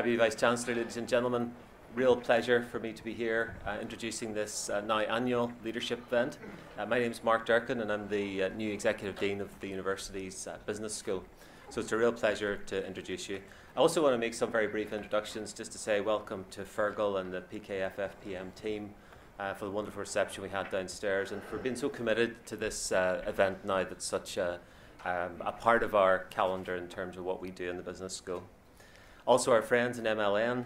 Deputy Vice Chancellor, ladies and gentlemen, real pleasure for me to be here uh, introducing this uh, now annual leadership event. Uh, my name is Mark Durkin and I'm the uh, new Executive Dean of the University's uh, Business School. So it's a real pleasure to introduce you. I also want to make some very brief introductions just to say welcome to Feargal and the PKFFPM team uh, for the wonderful reception we had downstairs and for being so committed to this event now that's such a, um, a part of our calendar in terms of what we do in the business school. Also, our friends in MLM,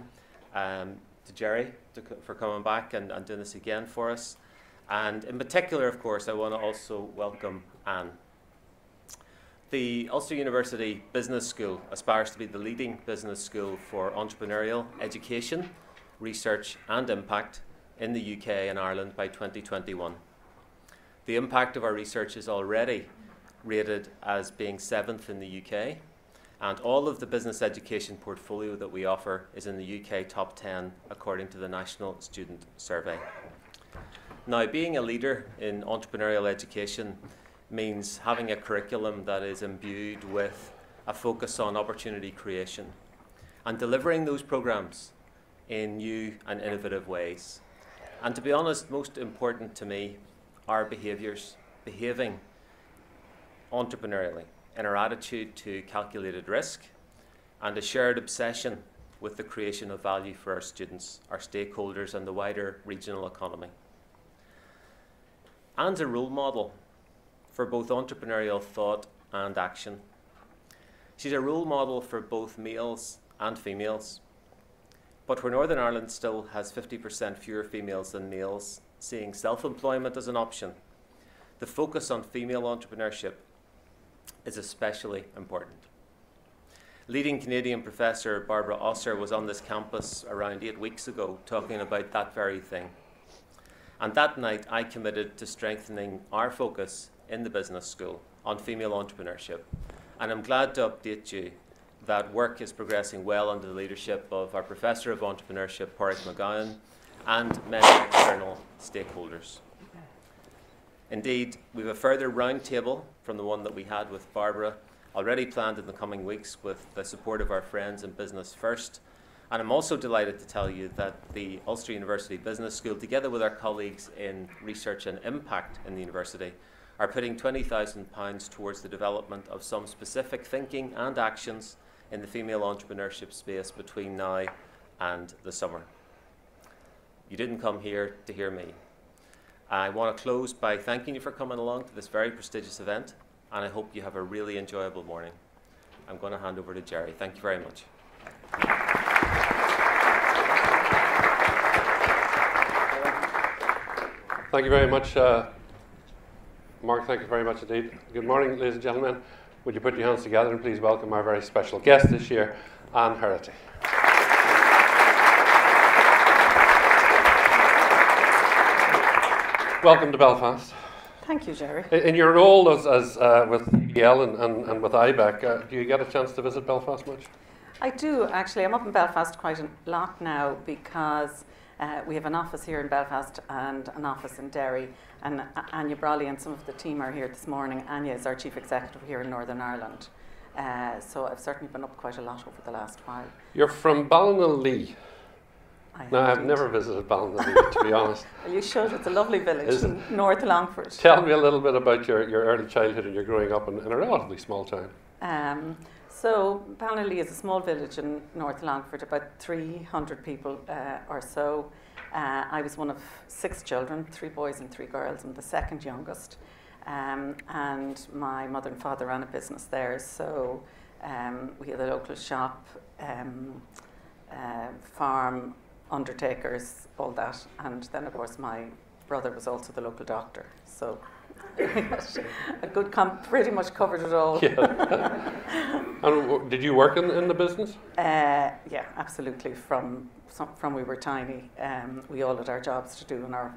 um, to Gerry to, for coming back and, and doing this again for us. And in particular, of course, I want to also welcome Anne. The Ulster University Business School aspires to be the leading business school for entrepreneurial education, research, and impact in the UK and Ireland by 2021. The impact of our research is already rated as being seventh in the UK and all of the business education portfolio that we offer is in the UK top 10 according to the National Student Survey. Now, being a leader in entrepreneurial education means having a curriculum that is imbued with a focus on opportunity creation and delivering those programs in new and innovative ways. And to be honest, most important to me are behaviours, behaving entrepreneurially in our attitude to calculated risk and a shared obsession with the creation of value for our students, our stakeholders, and the wider regional economy. Anne's a role model for both entrepreneurial thought and action. She's a role model for both males and females. But where Northern Ireland still has 50% fewer females than males, seeing self employment as an option, the focus on female entrepreneurship is especially important. Leading Canadian professor Barbara Orser was on this campus around eight weeks ago talking about that very thing. And that night, I committed to strengthening our focus in the business school on female entrepreneurship. And I'm glad to update you that work is progressing well under the leadership of our Professor of Entrepreneurship, Pauric McGowan, and many external stakeholders. Indeed, we have a further roundtable from the one that we had with Barbara already planned in the coming weeks with the support of our friends in Business First. And I'm also delighted to tell you that the Ulster University Business School, together with our colleagues in Research and Impact in the university, are putting £20,000 towards the development of some specific thinking and actions in the female entrepreneurship space between now and the summer. You didn't come here to hear me. I want to close by thanking you for coming along to this very prestigious event, and I hope you have a really enjoyable morning. I'm going to hand over to Gerry. Thank you very much. Thank you very much, uh, Mark. Thank you very much indeed. Good morning, ladies and gentlemen. Would you put your hands together and please welcome our very special guest this year, Anne Heraty. Welcome to Belfast. Thank you, Gerry. In your role as, as uh, with EL and, and, and with IBEC, uh, do you get a chance to visit Belfast much? I do, actually. I'm up in Belfast quite a lot now because uh, we have an office here in Belfast and an office in Derry. And Anya Brawley and some of the team are here this morning. Anya is our Chief Executive here in Northern Ireland. Uh, so I've certainly been up quite a lot over the last while. You're from Ballinalee. I no, I've never visited Ballinalee, to be honest. You should. It's a lovely village in North Longford. Tell me a little bit about your, your early childhood and your growing up in, in a relatively small town. Um, so Ballinalee is a small village in North Longford, about 300 people uh, or so. Uh, I was one of six children, three boys and three girls, and the second youngest. Um, and my mother and father ran a business there, so um, we had a local shop, um, uh, farm, undertakers, all that. And then, of course, my brother was also the local doctor. So a good comp pretty much covered it all. Yeah. and w- did you work in, in the business? Uh, yeah, absolutely. From from we were tiny, um, we all had our jobs to do and our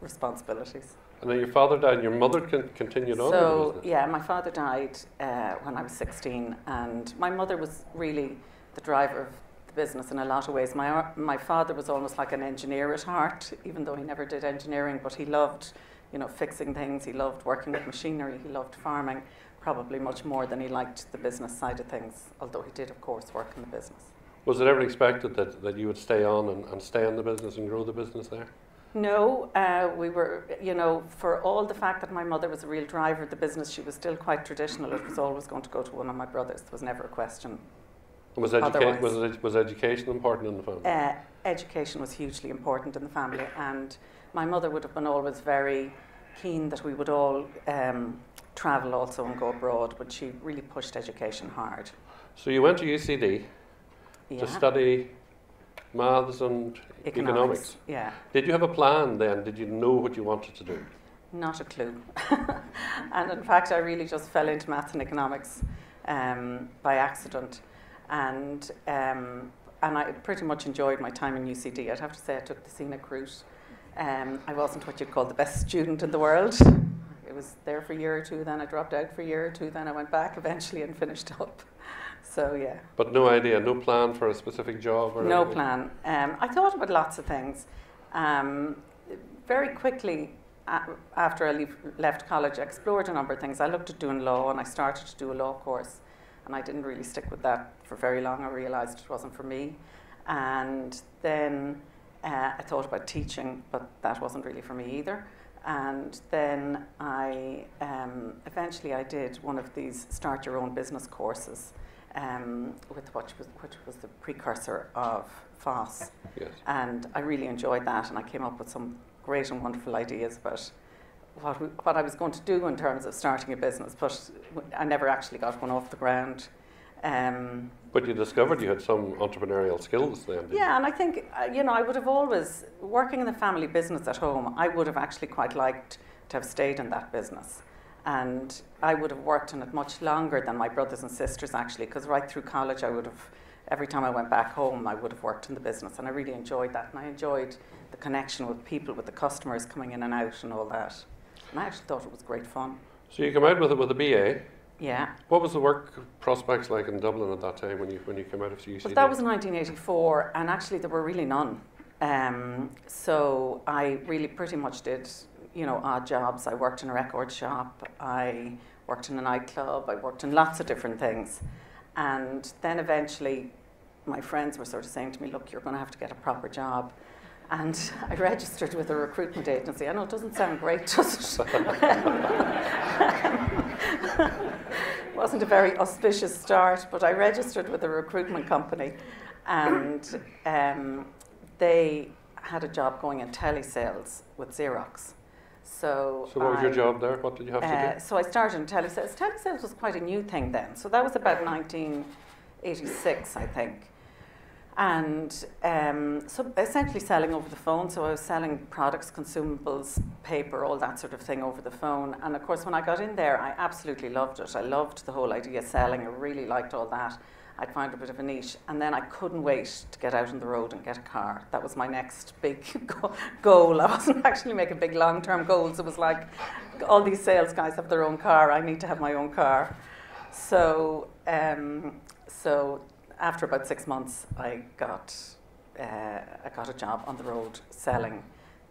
responsibilities. And then your father died and your mother con- continued on So yeah, my father died uh, when I was 16, and my mother was really the driver of the business in a lot of ways. My my father was almost like an engineer at heart, even though he never did engineering, but he loved, you know, fixing things. He loved working with machinery. He loved farming, probably much more than he liked the business side of things. Although he did, of course, work in the business. Was it ever expected that, that you would stay on and, and stay in the business and grow the business there? No, uh, we were, you know, for all the fact that my mother was a real driver of the business, she was still quite traditional. It was always going to go to one of my brothers. There was never a question. Was, educa- was, ed- was education important in the family? Uh, education was hugely important in the family, and my mother would have been always very keen that we would all um, travel also and go abroad, but she really pushed education hard. so you went to UCD Yeah. to study maths and economics. Yeah. Did you have a plan then? Did you know what you wanted to do? Not a clue. and in fact, I really just fell into maths and economics um, by accident. And, um, and I pretty much enjoyed my time in UCD. I'd have to say I took the scenic route. Um, I wasn't what you'd call the best student in the world. It was there for a year or two, then I dropped out for a year or two, then I went back eventually and finished up. So, yeah. But no idea, no plan for a specific job or No anything? plan. Um, I thought about lots of things. Um, very quickly after I leave, left college, I explored a number of things. I looked at doing law and I started to do a law course, and I didn't really stick with that for very long. I realised it wasn't for me. And then uh, I thought about teaching, but that wasn't really for me either. And then I um, eventually I did one of these start your own business courses um, with which was, which was the precursor of FÁS. Yes. And I really enjoyed that, and I came up with some great and wonderful ideas about what, we, what I was going to do in terms of starting a business, but I never actually got one off the ground. Um, But you discovered you had some entrepreneurial skills then, yeah, and I think, uh, you know, I would have always, working in the family business at home, I would have actually quite liked to have stayed in that business. And I would have worked in it much longer than my brothers and sisters actually, because right through college I would have, every time I went back home, I would have worked in the business. And I really enjoyed that. And I enjoyed the connection with people, with the customers coming in and out and all that. And I actually thought it was great fun. So you came out with, it with a BA. Yeah. What was the work prospects like in Dublin at that time when you, when you came out of UCD? But that was in 1984, and actually there were really none. Um, so I really pretty much did, you know, odd jobs. I worked in a record shop. I worked in a nightclub. I worked in lots of different things, and then eventually, my friends were sort of saying to me, "Look, you're going to have to get a proper job." And I registered with a recruitment agency. I know it doesn't sound great, does it? wasn't a very auspicious start, but I registered with a recruitment company, and um, they had a job going in telesales with Xerox. So, So what was your job there? What did you have to uh, do? so I started in telesales. Telesales was quite a new thing then. So that was about 1986, I think. And um, so essentially selling over the phone. So I was selling products, consumables, paper, all that sort of thing over the phone. And of course, when I got in there, I absolutely loved it. I loved the whole idea of selling. I really liked all that. I'd found a bit of a niche. And then I couldn't wait to get out on the road and get a car. That was my next big goal. I wasn't actually making big long term goals. It was like all these sales guys have their own car. I need to have my own car. So, um, so after about six months, I got uh, I got a job on the road selling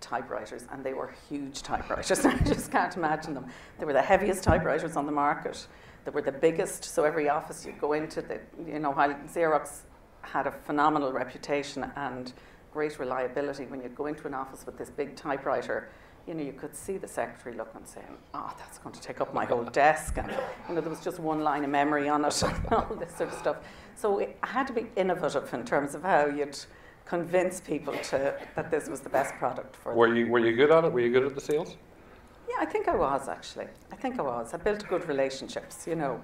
typewriters, and they were huge typewriters. I just can't imagine them. They were the heaviest typewriters on the market. They were the biggest. So every office you'd go into, the, you know, while Xerox had a phenomenal reputation and great reliability, when you'd go into an office with this big typewriter, you know, you could see the secretary looking, and saying, "Oh, that's going to take up my whole desk," and you know, there was just one line of memory on it, and all this sort of stuff. So it had to be innovative in terms of how you'd convince people to that this was the best product for them. Were you, were you good at it? Were you good at the sales? Yeah, I think I was actually. I think I was. I built good relationships, you know,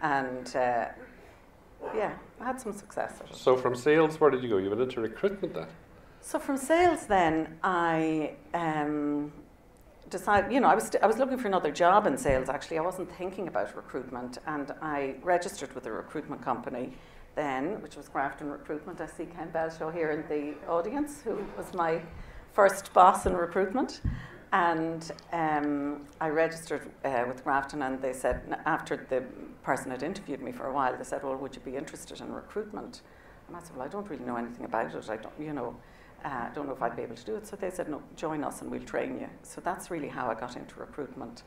and uh, yeah, I had some success at it. So from sales, where did you go? You went into recruitment then? So from sales, then I um, decided. You know, I was I was looking for another job in sales. Actually, I wasn't thinking about recruitment, and I registered with a recruitment company then, which was Grafton Recruitment. I see Ken Belshaw here in the audience, who was my first boss in recruitment. And um, I registered uh, with Grafton, and they said after the person had interviewed me for a while, they said, "Well, would you be interested in recruitment?" And I said, "Well, I don't really know anything about it. I don't, you know, uh, don't know if I'd be able to do it." So they said, "No, join us, and we'll train you." So that's really how I got into recruitment.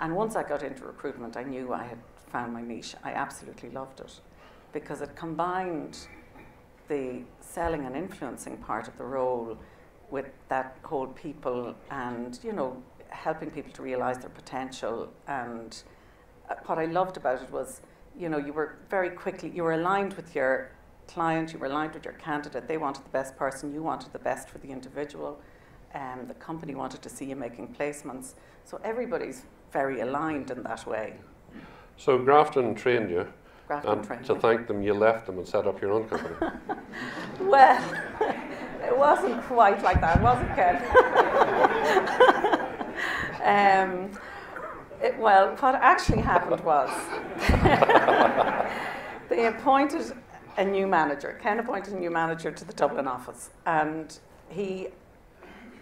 And once I got into recruitment, I knew I had found my niche. I absolutely loved it because it combined the selling and influencing part of the role with that whole people and, you know, helping people to realize their potential. And uh, what I loved about it was, you know, you were very quickly, you were aligned with your client, you were aligned with your candidate. They wanted the best person, you wanted the best for the individual. Um, the company wanted to see you making placements. So everybody's very aligned in that way. So Grafton trained you, Grafton and trained to me. thank them, you left them and set up your own company. Well, it wasn't quite like that, was it, Ken? um, it, well, what actually happened was they appointed a new manager. Ken appointed a new manager to the Dublin office, and he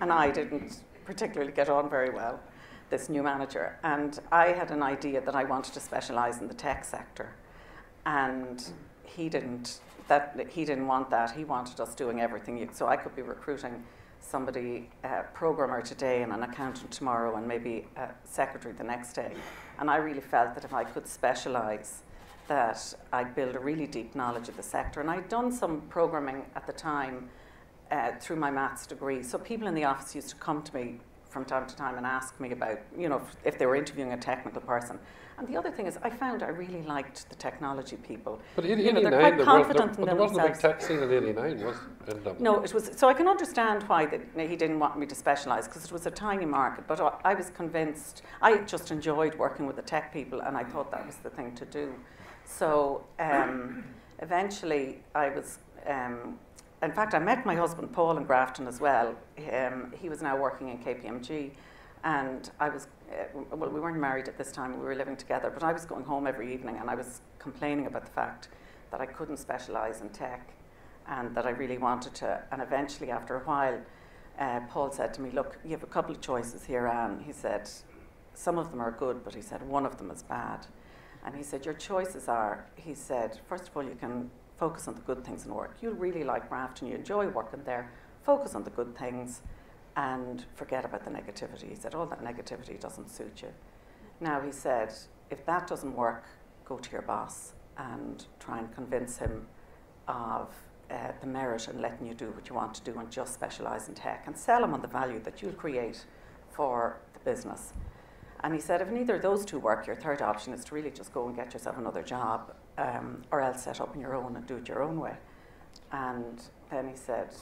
and I didn't particularly get on very well. This new manager, and I had an idea that I wanted to specialise in the tech sector, and he didn't. That he didn't want that. He wanted us doing everything. So I could be recruiting somebody, a programmer today, and an accountant tomorrow, and maybe a secretary the next day. And I really felt that if I could specialise, that I'd build a really deep knowledge of the sector. And I'd done some programming at the time uh, through my maths degree. So people in the office used to come to me from time to time and ask me about, you know, if, if they were interviewing a technical person. And the other thing is, I found I really liked the technology people. But in You know, 89, they're quite there, confident there, but there wasn't a big tech scene in 89, was Dublin? No, it was. So I can understand why that he didn't want me to specialise because it was a tiny market. But I- I was convinced. I just enjoyed working with the tech people, and I thought that was the thing to do. So um, eventually, I was. Um, in fact, I met my husband Paul in Grafton as well. Um, he was now working in KPMG, and I was. Uh, well, we weren't married at this time; we were living together. But I was going home every evening, and I was complaining about the fact that I couldn't specialise in tech and that I really wanted to. And eventually, after a while, uh, Paul said to me, Look, you have a couple of choices here, Anne. He said, Some of them are good, but he said, One of them is bad. And he said, Your choices are, he said, First of all, you can focus on the good things in work. You really like Grafton, you enjoy working there. Focus on the good things and forget about the negativity. He said, All that negativity doesn't suit you. Now, he said, If that doesn't work, go to your boss and try and convince him of uh, the merit in letting you do what you want to do and just specialise in tech and sell him on the value that you'll create for the business. And he said, if neither of those two work, your third option is to really just go and get yourself another job um, or else set up on your own and do it your own way. And then he said,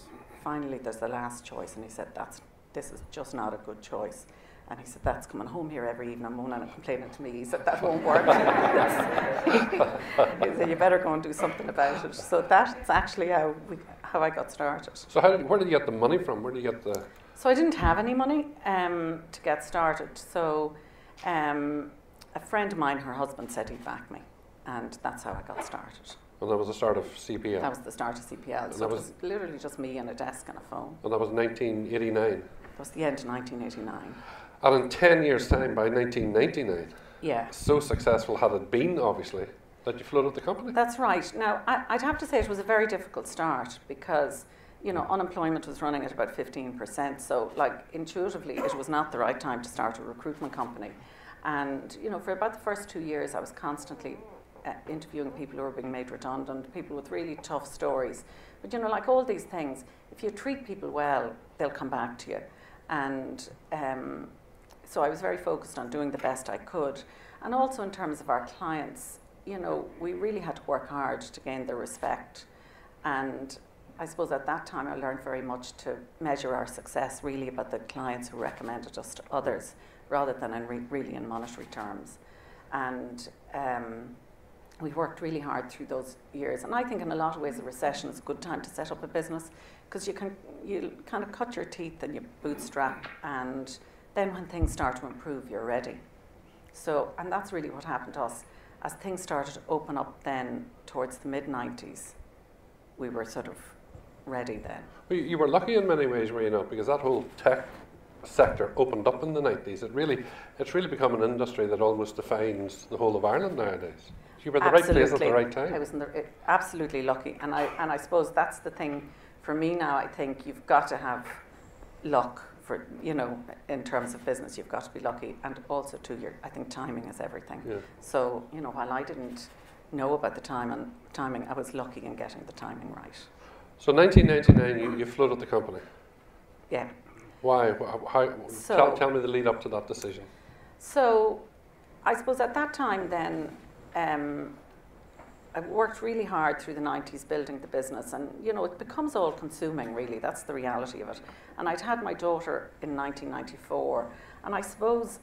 finally, there's the last choice. And he said, that's, this is just not a good choice. And he said, that's coming home here every evening, moaning and complaining to me. He said, that won't work. he said, you better go and do something about it. So that's actually how, we, how I got started. So how did, where did you get the money from? Where did you get the... So I didn't have any money um, to get started. So um, a friend of mine, her husband said he'd back me. And that's how I got started. Well, that was the start of CPL. That was the start of CPL. So that it was- was literally just me and a desk and a phone. and that was 1989. It was the end of 1989. And in 10 years' time, by 1999, Yeah. so successful had it been, obviously, that you floated the company. That's right. Now, I, I'd have to say it was a very difficult start because, you know, unemployment was running at about 15%. So, like, intuitively, it was not the right time to start a recruitment company. And, you know, for about the first two years, I was constantly uh, interviewing people who were being made redundant, people with really tough stories. But, you know, like all these things, if you treat people well, they'll come back to you. And um, so I was very focused on doing the best I could. And also in terms of our clients, you know, we really had to work hard to gain their respect. And I suppose at that time I learned very much to measure our success really about the clients who recommended us to others rather than in re- really in monetary terms. And um, we worked really hard through those years. And I think in a lot of ways a recession is a good time to set up a business because you can you kind of cut your teeth and you bootstrap and then when things start to improve you're ready. So and that's really what happened to us. As things started to open up then towards the mid nineties, we were sort of ready then. Well, you- were lucky in many ways, were you not? Because that whole tech sector opened up in the 90s. It really, it's really become an industry that almost defines the whole of Ireland nowadays. You were in the right place at the right time. I was in the, eh, absolutely lucky, and I and I suppose that's the thing for me now. I think you've got to have luck for you know in terms of business. You've got to be lucky, and also too, your I think timing is everything. Yeah. So you know, while I didn't know about the time and timing, I was lucky in getting the timing right. So 1999, you, you floated the company. Yeah. Why? How, So- tell, tell me the lead up to that decision. So, I suppose at that time, then, um, I worked really hard through the 90s building the business, and you know, it becomes all consuming, really. That's the reality of it. And I'd had my daughter in 1994, and I suppose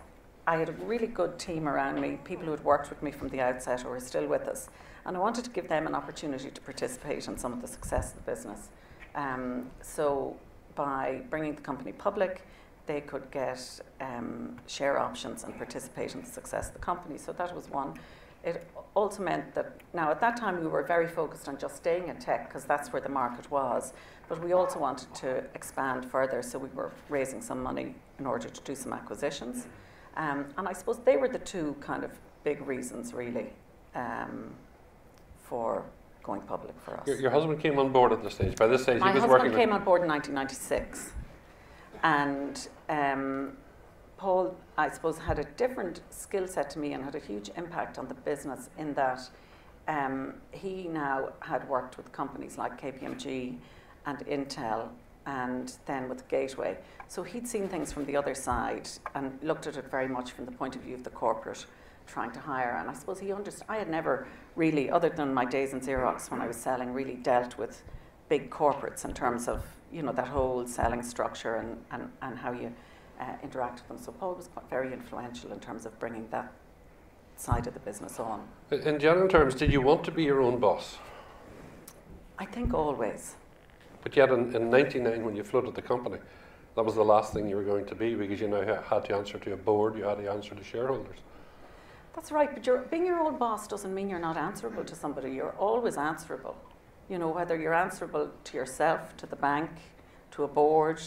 I had a really good team around me, people who had worked with me from the outset or are still with us. And I wanted to give them an opportunity to participate in some of the success of the business. Um, so, by bringing the company public, they could get um, share options and participate in the success of the company. So that was one. It also meant that now at that time we were very focused on just staying in tech because that's where the market was, but we also wanted to expand further. So we were raising some money in order to do some acquisitions, um, and I suppose they were the two kind of big reasons really um, for going public for us. Your, your husband came on board at this stage. By this stage, My he was husband working. came on board in 1996, and um, Paul, I suppose, had a different skill set to me and had a huge impact on the business in that um, he now had worked with companies like KPMG and Intel and then with Gateway. So he'd seen things from the other side and looked at it very much from the point of view of the corporate trying to hire. And I suppose he understood, I had never really, other than my days in Xerox when I was selling, really dealt with big corporates in terms of, you know, that whole selling structure and, and, and how you uh, interact with them. So Paul was quite very influential in terms of bringing that side of the business on. in general terms, did you want to be your own boss? I think always. But yet, in, in 99, when you floated the company, that was the last thing you were going to be because you now had to answer to a board, you had to answer to shareholders. That's right, but being your own boss doesn't mean you're not answerable to somebody. You're always answerable. You know, whether you're answerable to yourself, to the bank, to a board,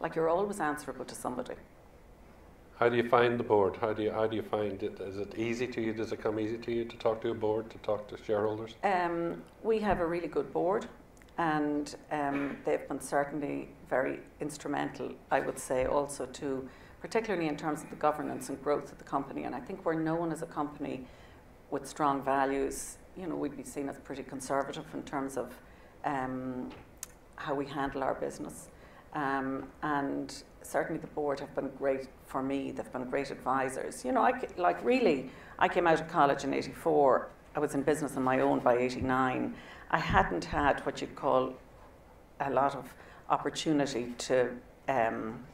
like you're always answerable to somebody. How do you find the board? How do you, how do you find it? Is it easy to you? Does it come easy to you to talk to a board, to talk to shareholders? Um, we have a really good board, and um, they've been certainly very instrumental, I would say, also to, particularly in terms of the governance and growth of the company. And I think we're known as a company with strong values. You know, we'd be seen as pretty conservative in terms of um, how we handle our business. Um, and certainly the board have been great for me. They've been great advisors. You know, I, like really, I came out of college in 84. I was in business on my own by 89. I hadn't had what you'd call a lot of opportunity to um,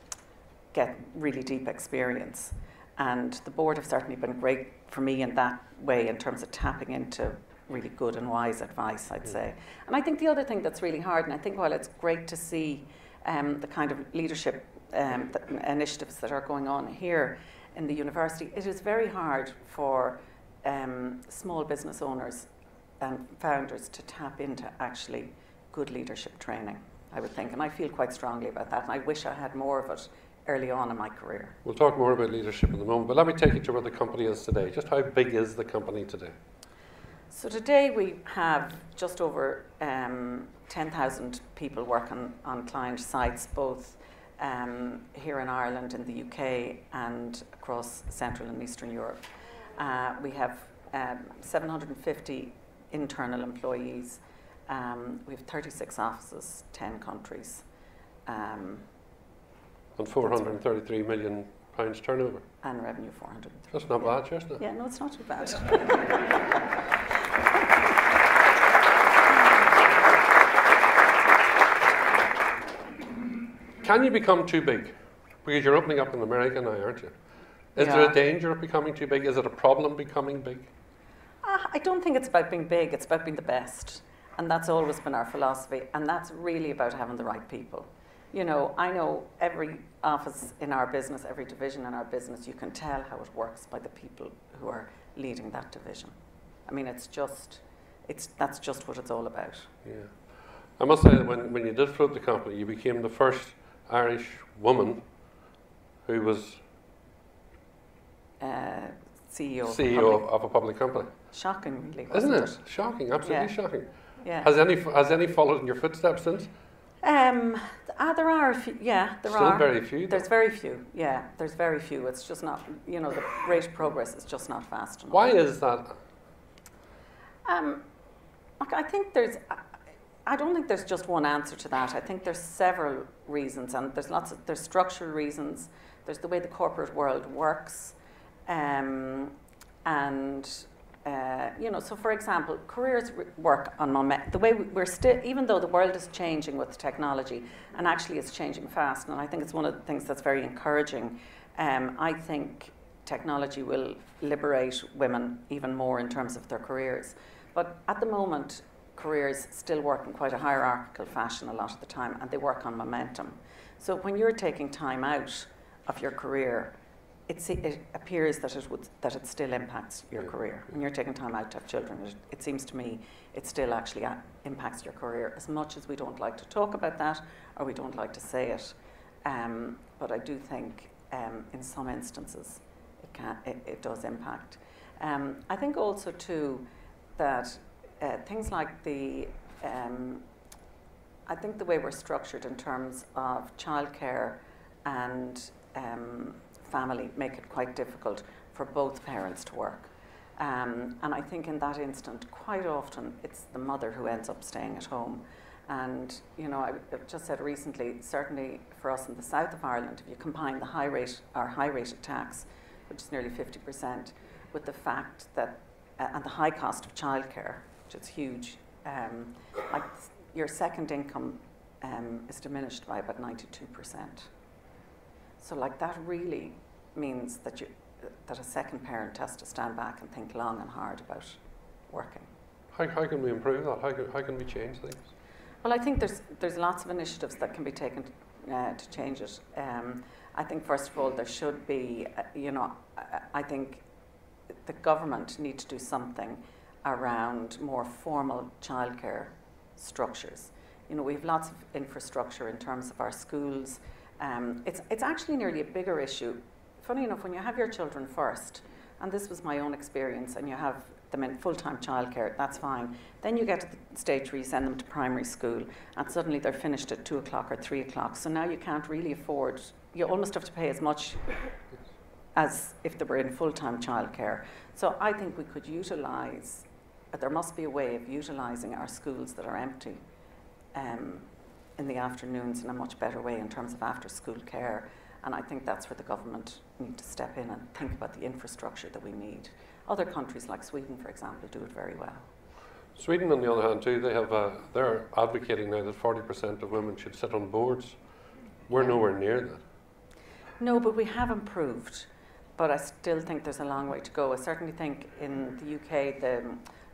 get really deep experience. And the board have certainly been great for me in that way in terms of tapping into really good and wise advice, I'd say. And I think the other thing that's really hard, and I think while it's great to see um, the kind of leadership um, th- initiatives that are going on here in the university, it is very hard for um, small business owners and founders to tap into actually good leadership training, I would think. And I feel quite strongly about that. And I wish I had more of it early on in my career. We'll talk more about leadership in a moment, but let me take you to where the company is today. Just how big is the company today? So today we have just over um, 10,000 people working on client sites, both um, here in Ireland, in the UK, and across Central and Eastern Europe. Uh, we have um, 750 internal employees. Um, we have 36 offices, 10 countries, um, And 433 million pounds turnover. and revenue 400. That's not Yeah. bad, Chestnut. Yeah, no, it's not too bad. Can you become too big? Because you're opening up in America now, aren't you? Is there a danger of becoming too big? Is it a problem becoming big? I don't think it's about being big, it's about being the best. And that's always been our philosophy. And that's really about having the right people. You know, I know every office in our business, every division in our business, you can tell how it works by the people who are leading that division. I mean, it's just, it's, that's just what it's all about. Yeah. I must say that when, when you did float the company, you became the first Irish woman who was Uh, CEO. of a CEO of, of a public company. Shocking, really, Isn't wasn't it? Shocking, absolutely Yeah. shocking. Yeah. Has any has any followed in your footsteps since? Um, ah, there are a few, yeah, there Still are. very few. though. There's very few, yeah. There's very few. It's just not, you know, the rate of progress is just not fast enough. Why is that? Um, I think there's, I don't think there's just one answer to that. I think there's several reasons, and there's lots of there's structural reasons. There's the way the corporate world works, um, and uh, you know. So, for example, careers work on moment. The way we're still, even though the world is changing with technology, and actually it's changing fast, and I think it's one of the things that's very encouraging. Um, I think technology will liberate women even more in terms of their careers. But at the moment, careers still work in quite a hierarchical fashion a lot of the time, and they work on momentum. So when you're taking time out of your career, it, it appears that it would that it still impacts your career. When you're taking time out to have children, it, it seems to me it still actually impacts your career. As much as we don't like to talk about that or we don't like to say it, um, but I do think um, in some instances it can it, it does impact. Um, I think also too that uh, things like the, um, I think the way we're structured in terms of childcare and um, family make it quite difficult for both parents to work. Um, and I think in that instant, quite often it's the mother who ends up staying at home. And, you know, I, just said recently, certainly for us in the south of Ireland, if you combine the high rate, our high rate of tax, which is nearly 50%, with the fact that, uh, and the high cost of childcare, which is huge. Um, like your second income um, is diminished by about 92%. So like that really means that you that a second parent has to stand back and think long and hard about working. How, how can we improve that? How can, how can we change things? Well, I think there's there's lots of initiatives that can be taken uh, to change it. Um, I think first of all there should be, uh, you know, I, I think the government need to do something around more formal childcare structures. You know, we have lots of infrastructure in terms of our schools. Um, it's, it's actually nearly a bigger issue. Funny enough, when you have your children first, and this was my own experience, and you have them in full time childcare, that's fine. Then you get to the stage where you send them to primary school, and suddenly they're finished at two o'clock or three o'clock. So now you can't really afford, you almost have to pay as much as if they were in full time childcare. So I think we could utilise there must be a way of utilising our schools that are empty um, in the afternoons in a much better way in terms of after school care. And I think that's where the government need to step in and think about the infrastructure that we need. Other countries like Sweden, for example, do it very well. Sweden, on the other hand, too, they have uh, they're advocating now that 40% of women should sit on boards. We're nowhere near that. No, but we have improved. But I still think there's a long way to go. I certainly think in the UK, the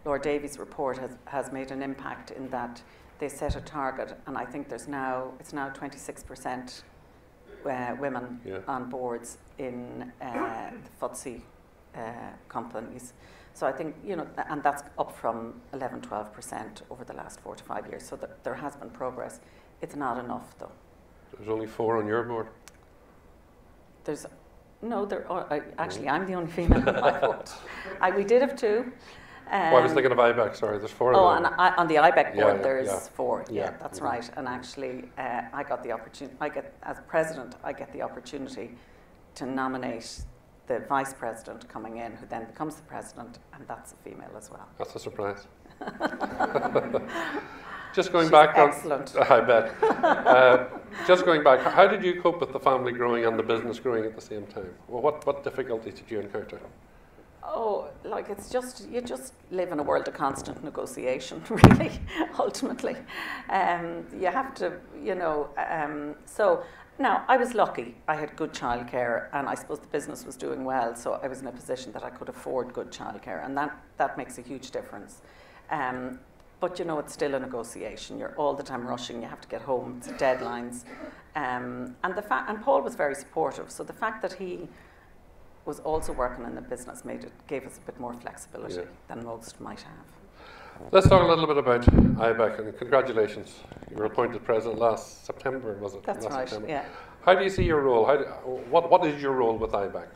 Lord Davies' report has, has made an impact in that they set a target, and I think there's now it's now 26% uh, women yeah. on boards in uh, the FTSE uh, companies. So I think you know, and that's up from 11, 12% over the last four to five years. So th- there has been progress. It's not enough, though. There's only four on your board. There's no, there. Are, I, actually, I'm the only female on my board. I, we did have two. Um, well, I was thinking of IBEC, sorry, there's four oh, of them. on, on the IBEC board, yeah, yeah, there's yeah. four. Yeah, yeah that's mm-hmm. right. And actually, uh, I got the opportunity, I get, as president, I get the opportunity to nominate the vice president coming in, who then becomes the president, and that's a female as well. That's a surprise. just going She's back excellent. on, I bet. Uh, just going back, how did you cope with the family growing and the business growing at the same time? Well, what, what difficulties did you encounter? Oh, like it's just you just live in a world of constant negotiation, really. ultimately, um, you have to, you know. Um, so now I was lucky; I had good childcare, and I suppose the business was doing well, so I was in a position that I could afford good childcare, and that that makes a huge difference. Um, but you know, it's still a negotiation. You're all the time rushing. You have to get home. It's deadlines, um, and the fact. And Paul was very supportive. So the fact that he was also working in the business made it gave us a bit more flexibility yeah. than most might have. Let's talk a little bit about IBEC and congratulations. You were appointed president last September, was it? That's last right. September. Yeah. How do you see your role? Do, what What is your role with IBEC?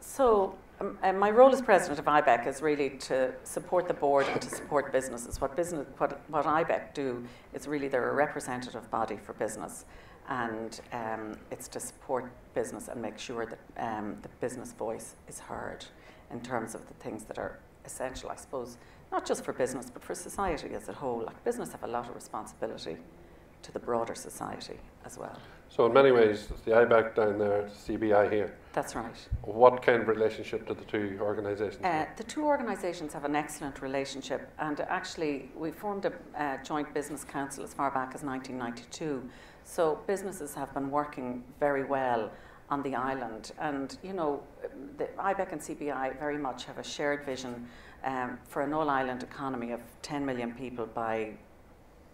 So. Um, uh, my role as president of IBEC is really to support the board and to support businesses. What business, what, what IBEC do is really they're a representative body for business, and um, it's to support business and make sure that um, the business voice is heard in terms of the things that are essential, I suppose, not just for business, but for society as a whole. Like business have a lot of responsibility to the broader society as well. So in many ways, it's the IBEC down there, CBI here. That's right. What kind of relationship do the two organisations Uh, the two organisations have an excellent relationship, and actually, we formed a uh, joint business council as far back as 1992. So, businesses have been working very well on the island, and you know, the IBEC and CBI very much have a shared vision um, for an all island economy of 10 million people by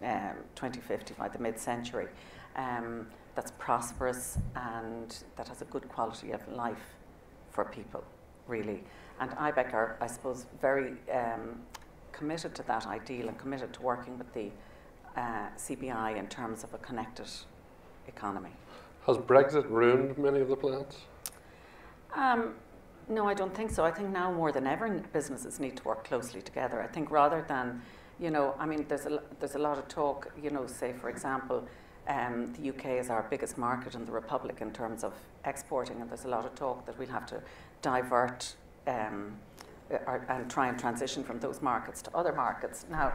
um, 2050, by the mid century. Um, that's prosperous and that has a good quality of life for people, really. And IBEC are, I suppose, very um, committed to that ideal and committed to working with the uh, CBI in terms of a connected economy. Has Brexit ruined many of the plans? Um, no, I don't think so. I think now more than ever, businesses need to work closely together. I think rather than, you know, I mean, there's a, there's a lot of talk, you know, say, for example, um, the UK is our biggest market in the Republic in terms of exporting, and there's a lot of talk that we'll have to divert um, or, and try and transition from those markets to other markets. Now,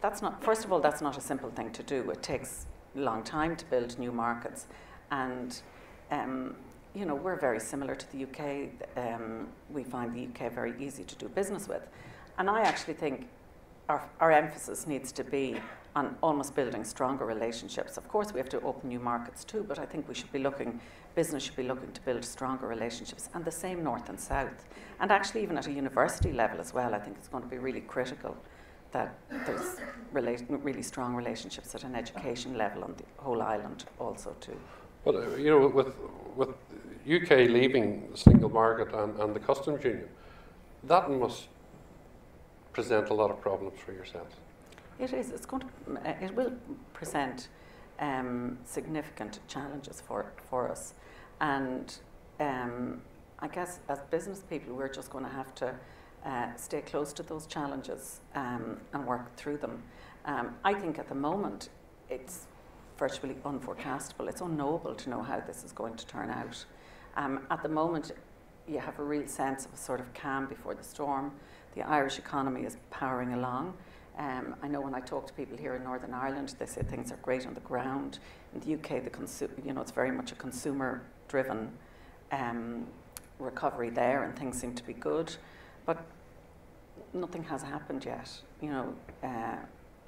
that's not, first of all, that's not a simple thing to do. It takes a long time to build new markets, and um, you know, we're very similar to the UK. Um, we find the UK very easy to do business with. And I actually think our, our emphasis needs to be on almost building stronger relationships. Of course, we have to open new markets too, but I think we should be looking, business should be looking to build stronger relationships, and the same north and south. And actually, even at a university level as well, I think it's going to be really critical that there's rela- really strong relationships at an education level on the whole island also too. But uh, you know, with with UK leaving the single market and, and the customs union, that must present a lot of problems for yourselves. It is. It's going to. uh, It will present um, significant challenges for for us, and um, I guess as business people, we're just going to have to uh, stay close to those challenges um, and work through them. Um, I think at the moment it's virtually unforecastable. It's unknowable to know how this is going to turn out. Um, at the moment, you have a real sense of a sort of calm before the storm. The Irish economy is powering along. Um, I know when I talk to people here in Northern Ireland, they say things are great on the ground. In the UK, the consu- you know, it's very much a consumer-driven um, recovery there, and things seem to be good. But nothing has happened yet. You know, uh,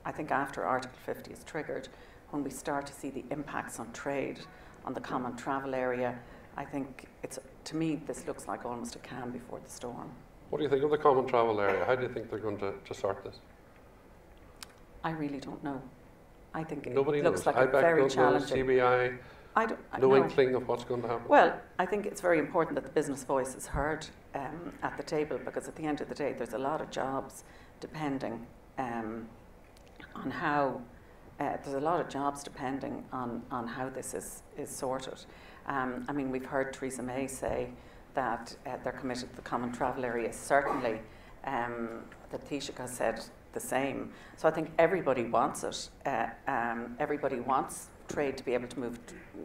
I think after Article 50 is triggered, when we start to see the impacts on trade, on the common travel area, I think it's to me this looks like almost a calm before the storm. What do you think of the common travel area? How do you think they're going to, to sort this? I really don't know. I think Nobody it looks knows. like a IBEC very challenging. CBI, I don't I no know. inkling of what's going to happen. Well, I think it's very important that the business voice is heard um, at the table because at the end of the day, there's a lot of jobs depending um, on how. Uh, there's a lot of jobs depending on, on how this is, is sorted. Um, I mean, we've heard Theresa May say that uh, they're committed to the common travel area. Certainly, um, the Taoiseach has said the same. So I think everybody wants it. Uh, um, everybody wants trade to be able to move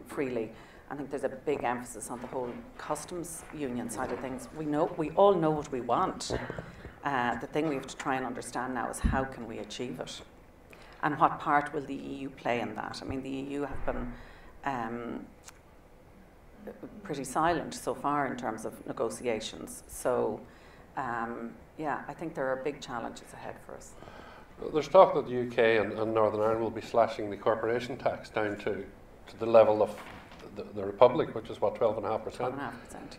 freely. I think there's a big emphasis on the whole customs union side of things. We know, we all know what we want. Uh, the thing we have to try and understand now is how can we achieve it, and what part will the EU play in that? I mean, the EU have been um, pretty silent so far in terms of negotiations. So, um, yeah, I think there are big challenges ahead for us. There's talk that the UK and, and Northern Ireland will be slashing the corporation tax down to, to the level of the, the Republic, which is what, 12.5%. 12.5%,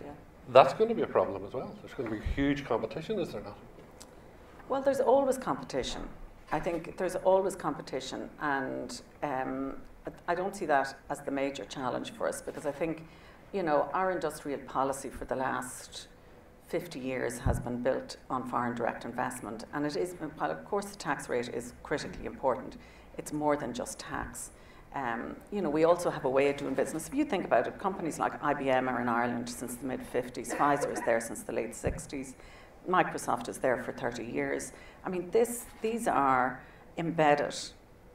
yeah. That's going to be a problem as well. There's going to be huge competition, is there not? Well, there's always competition. I think there's always competition, and um, I don't see that as the major challenge for us because I think, you know, our industrial policy for the last 50 years has been built on foreign direct investment, and it is, while of course the tax rate is critically important, it's more than just tax. Um, you know, we also have a way of doing business. If you think about it, companies like IBM are in Ireland since the mid 50s, Pfizer is there since the late 60s, Microsoft is there for 30 years. I mean, this, these are embedded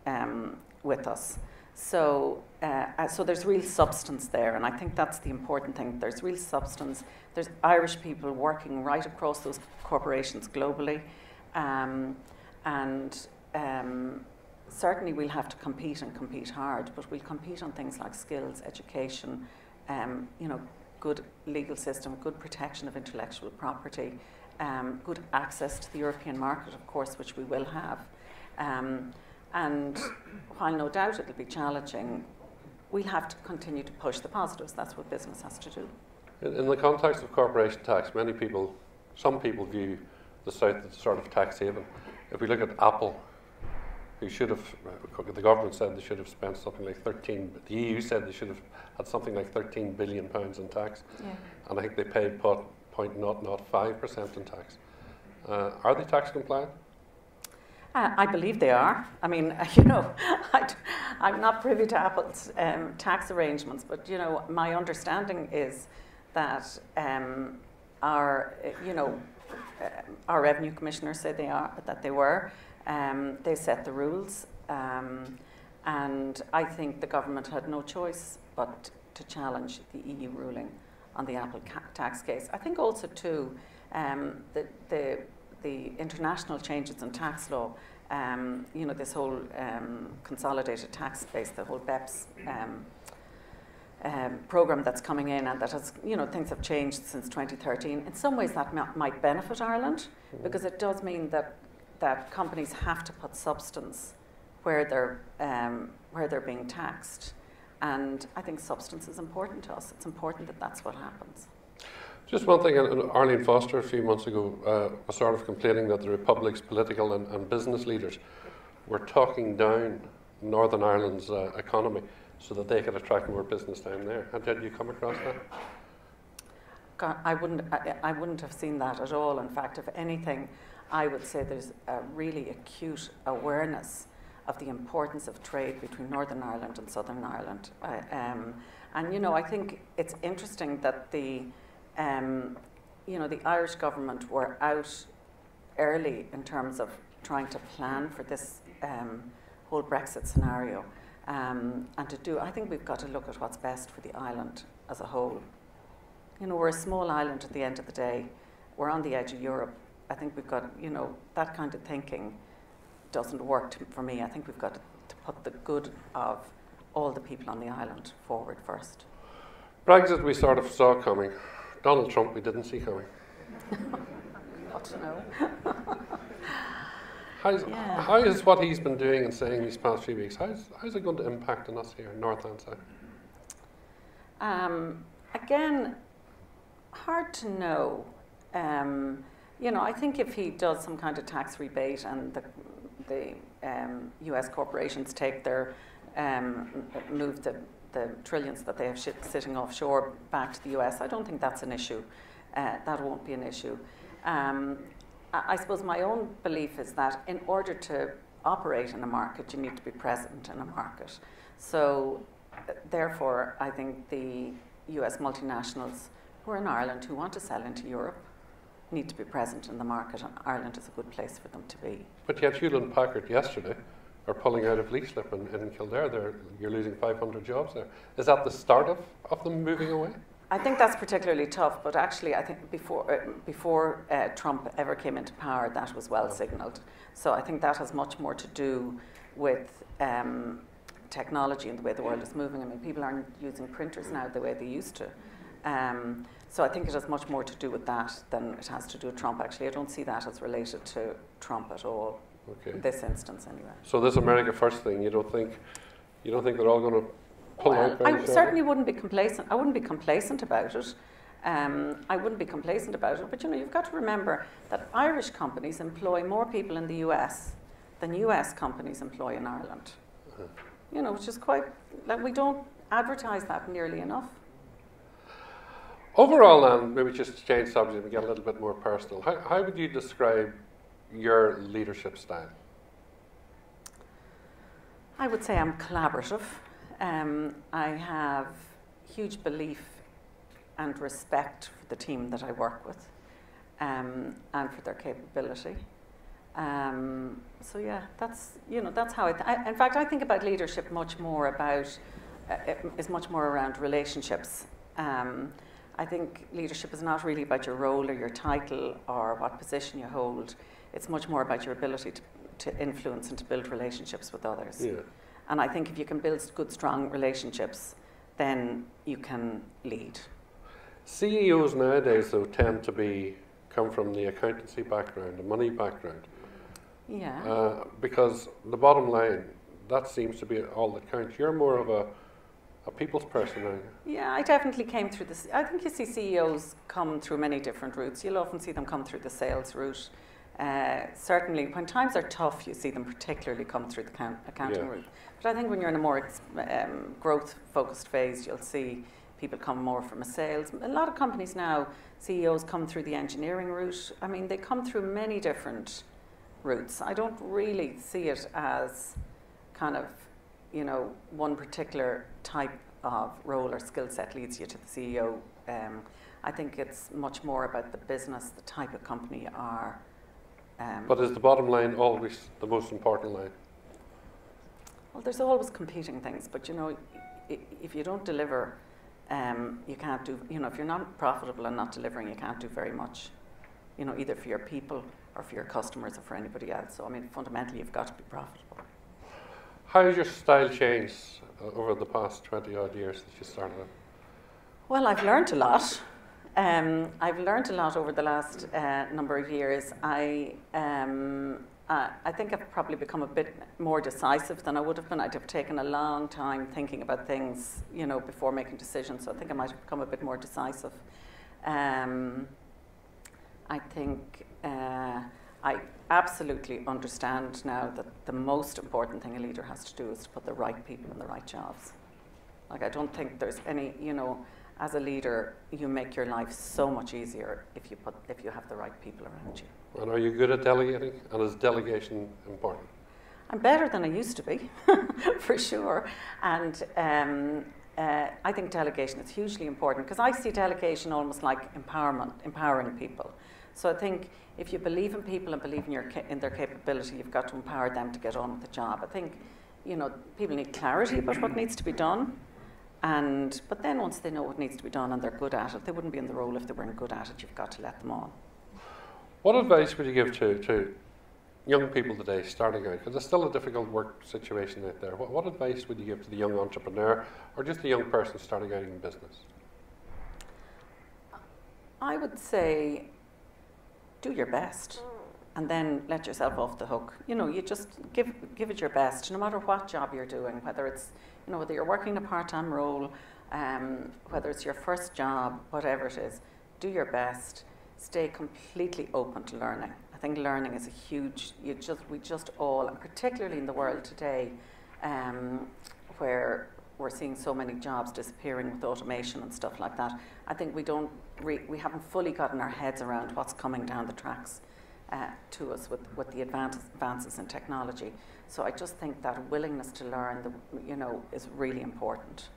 um, with us. So uh, uh, so there's real substance there, and I think that's the important thing. There's real substance. There's Irish people working right across those corporations globally, um, and um, certainly we'll have to compete and compete hard, but we'll compete on things like skills, education, um, you know, good legal system, good protection of intellectual property, um, good access to the European market, of course, which we will have. Um, and while no doubt it'll be challenging, we'll have to continue to push the positives. That's what business has to do. In, in the context of corporation tax, many people, some people view the South as a sort of tax haven. If we look at Apple, who should have, the government said they should have spent something like 13, the EU said they should have had something like 13 billion pounds in tax. Yeah. And I think they paid 0.005% in tax. Uh, are they tax compliant? Uh, I believe they are. I mean, you know, I, am not privy to Apple's um, tax arrangements, but you know, my understanding is that um, our, you know, uh, our revenue commissioners said they are that they were. Um, they set the rules, um, and I think the government had no choice but to challenge the EU ruling on the Apple tax case. I think also too um, the, the the international changes in tax law. Um, you know this whole um, consolidated tax base, the whole BEPS. Um, um, program that's coming in and that has, you know, things have changed since 2013. In some ways, that might benefit Ireland mm-hmm. because it does mean that that companies have to put substance where they're um, where they're being taxed. And I think substance is important to us. It's important that that's what happens. Just one thing, Arlene Foster a few months ago uh, was sort of complaining that the Republic's political and, and business leaders were talking down Northern Ireland's uh, economy so that they could attract more business down there. And did you come across that? God, I wouldn't, I, I wouldn't have seen that at all. In fact, if anything, I would say there's a really acute awareness of the importance of trade between Northern Ireland and Southern Ireland. Um, and you know, I think it's interesting that the, um, you know, the Irish government were out early in terms of trying to plan for this um, whole Brexit scenario. Um, and to do, I think we've got to look at what's best for the island as a whole. You know, we're a small island at the end of the day. We're on the edge of Europe. I think we've got, you know, that kind of thinking doesn't work to, for me. I think we've got to, to put the good of all the people on the island forward first. Brexit we sort of saw coming. Donald Trump we didn't see coming. What to know? How's, yeah. How is what he's been doing and saying these past few weeks, how's, how's it going to impact on us here, North and South? Um, again, hard to know. Um, you know, I think if he does some kind of tax rebate and the, the um, US corporations take their, um, move the, the trillions that they have sitting offshore back to the US, I don't think that's an issue. Uh, that won't be an issue. Um, I suppose my own belief is that in order to operate in a market, you need to be present in a market. So, therefore, I think the US multinationals who are in Ireland who want to sell into Europe need to be present in the market, and Ireland is a good place for them to be. But yet, Hewlett Packard yesterday are pulling out of Leixlip in, in Kildare. They're, you're losing 500 jobs there. Is that the start of, of them moving away? I think that's particularly tough, but actually, I think before, uh, before uh, Trump ever came into power, that was well signalled. So I think that has much more to do with um, technology and the way the world is moving. I mean, people aren't using printers now the way they used to. Um, so I think it has much more to do with that than it has to do with Trump. Actually, I don't see that as related to Trump at all. Okay. In this instance, anyway. So this America First thing, you don't think, you don't think they're all going to pull well, I certainly wouldn't be complacent. I wouldn't be complacent about it. Um, I wouldn't be complacent about it. But you know, you've got to remember that Irish companies employ more people in the US than US companies employ in Ireland. Uh-huh. You know, which is quite like we don't advertise that nearly enough. Overall, then, maybe just change subject and get a little bit more personal. How, how would you describe your leadership style? I would say I'm collaborative. Um, I have huge belief and respect for the team that I work with um, and for their capability. Um, so yeah, that's you know that's how I, I, In fact, I think about leadership much more about uh, is much more around relationships. Um, I think leadership is not really about your role or your title or what position you hold. It's much more about your ability to, to influence and to build relationships with others. Yeah. And I think if you can build good, strong relationships, then you can lead. CEOs nowadays, though, tend to be come from the accountancy background, the money background, Yeah. uh, because the bottom line that seems to be all that counts. You're more of a a people's person? Yeah, I definitely came through this. I think you see CEOs come through many different routes. You'll often see them come through the sales route. Uh, certainly, when times are tough, you see them particularly come through the count, accounting Yeah. route. But I think when you're in a more um, growth focused phase, you'll see people come more from a sales. A lot of companies now, CEOs come through the engineering route. I mean, they come through many different routes. I don't really see it as kind of, you know, one particular type of role or skill set leads you to the CEO. Um, I think it's much more about the business, the type of company you are. Um, But is the bottom line always the most important line? well, there's always competing things, but you know, if you don't deliver, um, you can't do. You know, if you're not profitable and not delivering, you can't do very much. You know, either for your people or for your customers or for anybody else. So I mean, fundamentally, you've got to be profitable. How has your style changed over the past 20 odd years that you started? Well, I've learned a lot. Um, I've learned a lot over the last uh, number of years. I, um, uh, I think I've probably become a bit more decisive than I would have been. I'd have taken a long time thinking about things, you know, before making decisions. So I think I might have become a bit more decisive. Um, I think uh, I absolutely understand now that the most important thing a leader has to do is to put the right people in the right jobs. Like I don't think there's any, you know, as a leader, you make your life so much easier if you put if you have the right people around you. And are you good at delegating? And is delegation important? I'm better than I used to be, for sure. And um, uh, I think delegation is hugely important because I see delegation almost like empowerment, empowering people. So I think if you believe in people and believe in, your in their capability, you've got to empower them to get on with the job. I think, you know, people need clarity about what needs to be done. And, but then once they know what needs to be done and they're good at it, they wouldn't be in the role if they weren't good at it. You've got to let them on. What advice would you give to, to young people today starting out? Because there's still a difficult work situation out there. What, what advice would you give to the young entrepreneur or just the young person starting out in business? I would say do your best and then let yourself off the hook. You know, you just give give it your best, no matter what job you're doing, whether it's you know whether you're working a part-time role, um, whether it's your first job, whatever it is. Do your best. Stay completely open to learning. I think learning is a huge. You just we just all, and particularly in the world today, um, where we're seeing so many jobs disappearing with automation and stuff like that. I think we don't re- we haven't fully gotten our heads around what's coming down the tracks uh, to us with, with the advances, advances in technology. So I just think that willingness to learn, the, you know, is really important.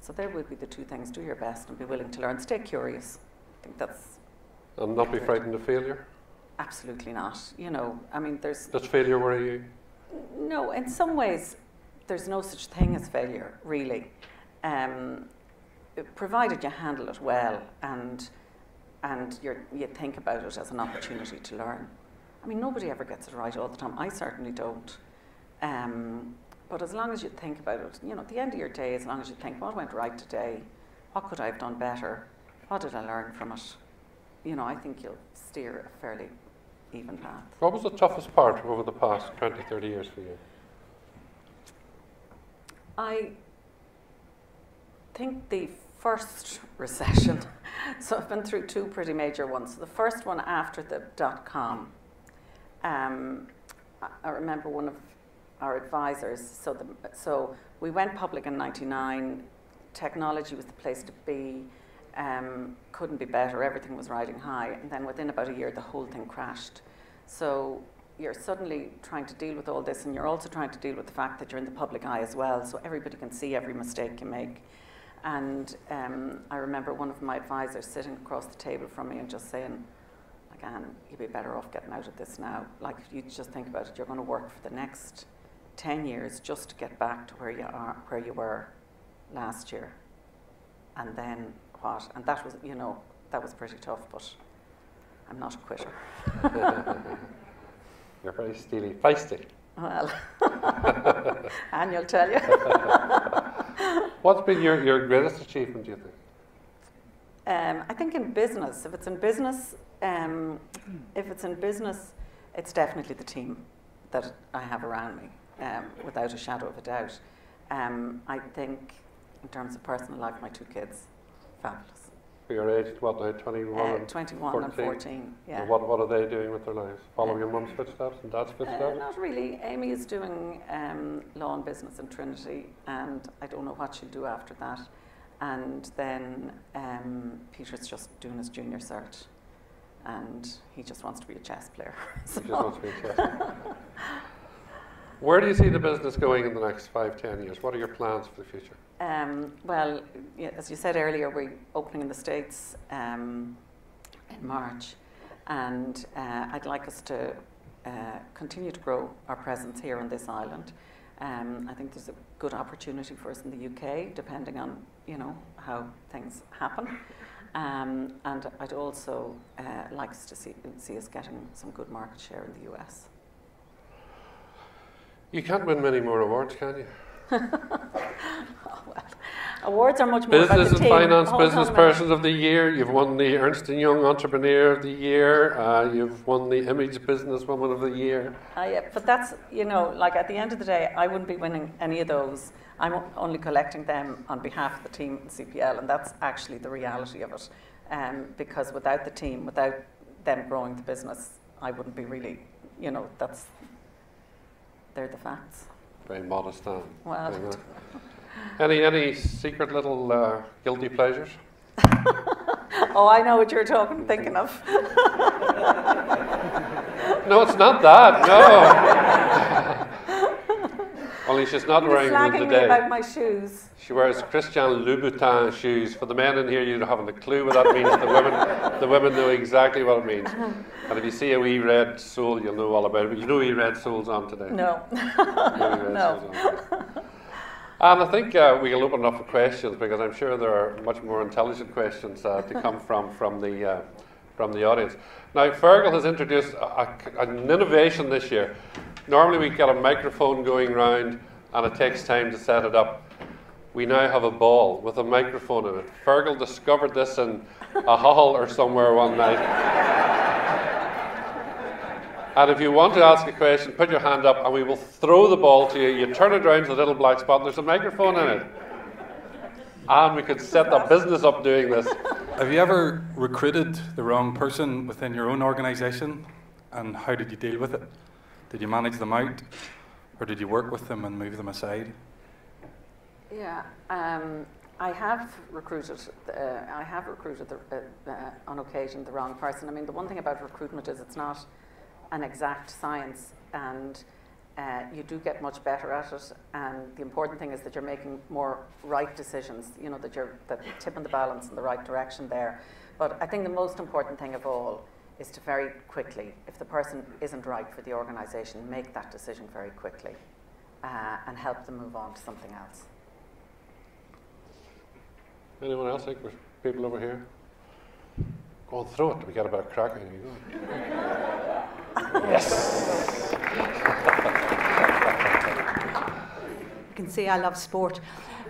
So there would be the two things: do your best and be willing to learn. Stay curious. I think that's And not be frightened of failure? absolutely not. You know, I mean, there's Does failure worry you? No, in some ways, there's no such thing as failure, really. Um, provided you handle it well and and you you think about it as an opportunity to learn. I mean, nobody ever gets it right all the time. I certainly don't. Um, but as long as you think about it, you know, at the end of your day, as long as you think, what went right today? What could I have done better? What did I learn from it? You know, I think you'll steer a fairly even path. What was the toughest part over the past 20, 30 years for you? I think the first recession, so I've been through two pretty major ones. The first one after the dot com, um, I- remember one of our advisors, so, the, so we went public in 99, technology was the place to be, um, couldn't be better, everything was riding high, and then within about a year the whole thing crashed. So you're suddenly trying to deal with all this, and you're also trying to deal with the fact that you're in the public eye as well, so everybody can see every mistake you make. And um, I remember one of my advisors sitting across the table from me and just saying, like, Anne, you'd be better off getting out of this now. Like, if you just think about it, you're going to work for the next 10 years just to get back to where you are, where you were. last year. And then what? And that was, you know, that was pretty tough, but I'm not a quitter. You're very steely, feisty. Well, and you'll tell you. What's been your, your greatest achievement, do you think? Um, I think in business, if it's in business, um, if it's in business, it's definitely the team that I have around me, um, without a shadow of a doubt. Um, I think, in terms of personal life, my two kids, fabulous. For your age, what now, 21 Uh, and 21 and 14? 14, yeah. And what, what are they doing with their lives? Following your mum's footsteps and dad's Uh, footsteps? not really. Amy is doing um, law and business in Trinity, and I don't know what she'll do after that. And then um, Peter's just doing his junior cert, and he just wants to be a chess player. He just wants to be interested. Where do you see the business going in the next five, ten years? What are your plans for the future? Um, well, as you said earlier, we're opening in the States um, in March, and uh, I'd like us to uh, continue to grow our presence here on this island. Um, I think there's a good opportunity for us in the UK, depending on you know how things happen. Um, and I'd also uh, like us to see, see us getting some good market share in the US. You can't win many more awards, can you? Oh, well, awards are much more Business and. Finance Hold Business a minute. Person of the Year. You've won the Ernst and Young Entrepreneur of the Year. Uh, you've won the Image Businesswoman of the Year. Uh, yeah, but that's, you know, like at the end of the day, I wouldn't be winning any of those. I'm only collecting them on behalf of the team in CPL, and that's actually the reality of it. Um, because without the team, without them growing the business, I wouldn't be really, you know, that's, they're the facts. Very modest, Dan. Well, Very. Any any secret little uh, guilty pleasures? oh, I know what you're talking, thinking of. No, it's not that. No. Only she's not You're wearing them slagging me about my shoes. She wears Christian Louboutin shoes. For the men in here, you haven't have a clue what that means. The women, the women know exactly what it means. And if you see a wee red sole, you'll know all about it. But you know wee red soles on today. No. You know wee red No. on. And I think uh, we'll open up for questions because I'm sure there are much more intelligent questions uh, to come from from the uh, from the audience. Now, Feargal has introduced a, a, an innovation this year. Normally, we get a microphone going round, and it takes time to set it up. We now have a ball with a microphone in it. Feargal discovered this in a hall or somewhere one night. And if you want to ask a question, put your hand up and we will throw the ball to you. You turn it around to the little black spot and there's a microphone in it. And we could set the business up doing this. Have you ever recruited the wrong person within your own organisation, and how did you deal with it? Did you manage them out, or did you work with them and move them aside? Yeah, um, I have recruited. Uh, I have recruited the, uh, uh, on occasion the wrong person. I mean, the one thing about recruitment is it's not an exact science, and uh, you do get much better at it. And the important thing is that you're making more right decisions. You know that you're that tipping the balance in the right direction there. But I think the most important thing of all is to very quickly, if the person isn't right for the organisation, make that decision very quickly, uh, and help them move on to something else. Anyone else think there's people over here? Go on, throw it. We got a bit of crack in you. You can see I love sport.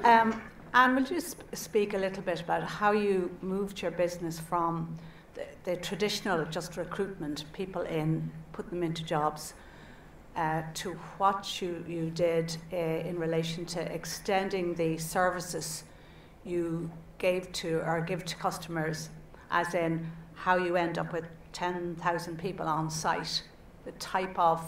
Um, Anne, will you sp- speak a little bit about how you moved your business from the, traditional just recruitment, people in, put them into jobs, uh, to what you, you did uh, in relation to extending the services you gave to or give to customers, as in how you end up with 10,000 people on site, the type of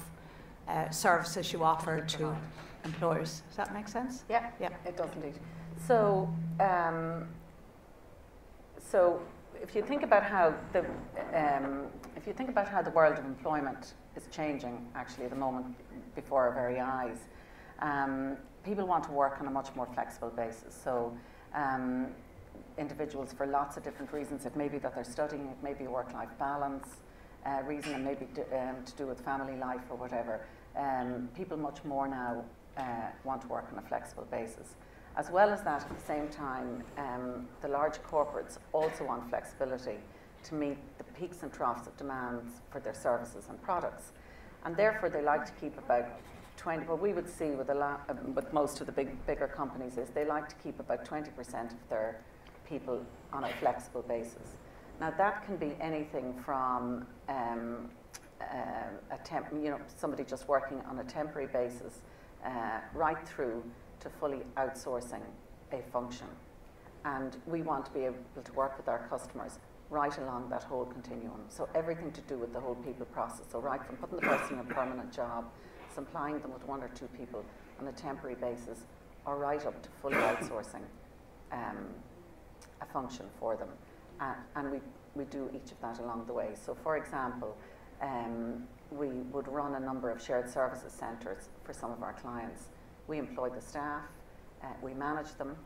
uh, services you offer to employers. Does that make sense? Yeah, Yeah. it does indeed. So, um, so if you think about how the um, if you think about how the world of employment is changing, actually, at the moment before our very eyes, um, people want to work on a much more flexible basis. So. Um, individuals for lots of different reasons. It may be that they're studying, it may be work-life balance uh, reason, and maybe um, to do with family life or whatever. Um, people much more now uh, want to work on a flexible basis. As well as that, at the same time, um, the large corporates also want flexibility to meet the peaks and troughs of demands for their services and products. And therefore, they like to keep about 20, what we would see with, a lot, um, with most of the big, bigger companies is they like to keep about 20% of their people on a flexible basis. Now, that can be anything from um, uh, a temp, you know, somebody just working on a temporary basis uh, right through to fully outsourcing a function. And we want to be able to work with our customers right along that whole continuum. So everything to do with the whole people process. So right from putting the person in a permanent job, supplying them with one or two people on a temporary basis, or right up to fully outsourcing um, a function for them. Uh, and we, we do each of that along the way. So for example, um, we would run a number of shared services centres for some of our clients. We employ the staff, uh, we manage them,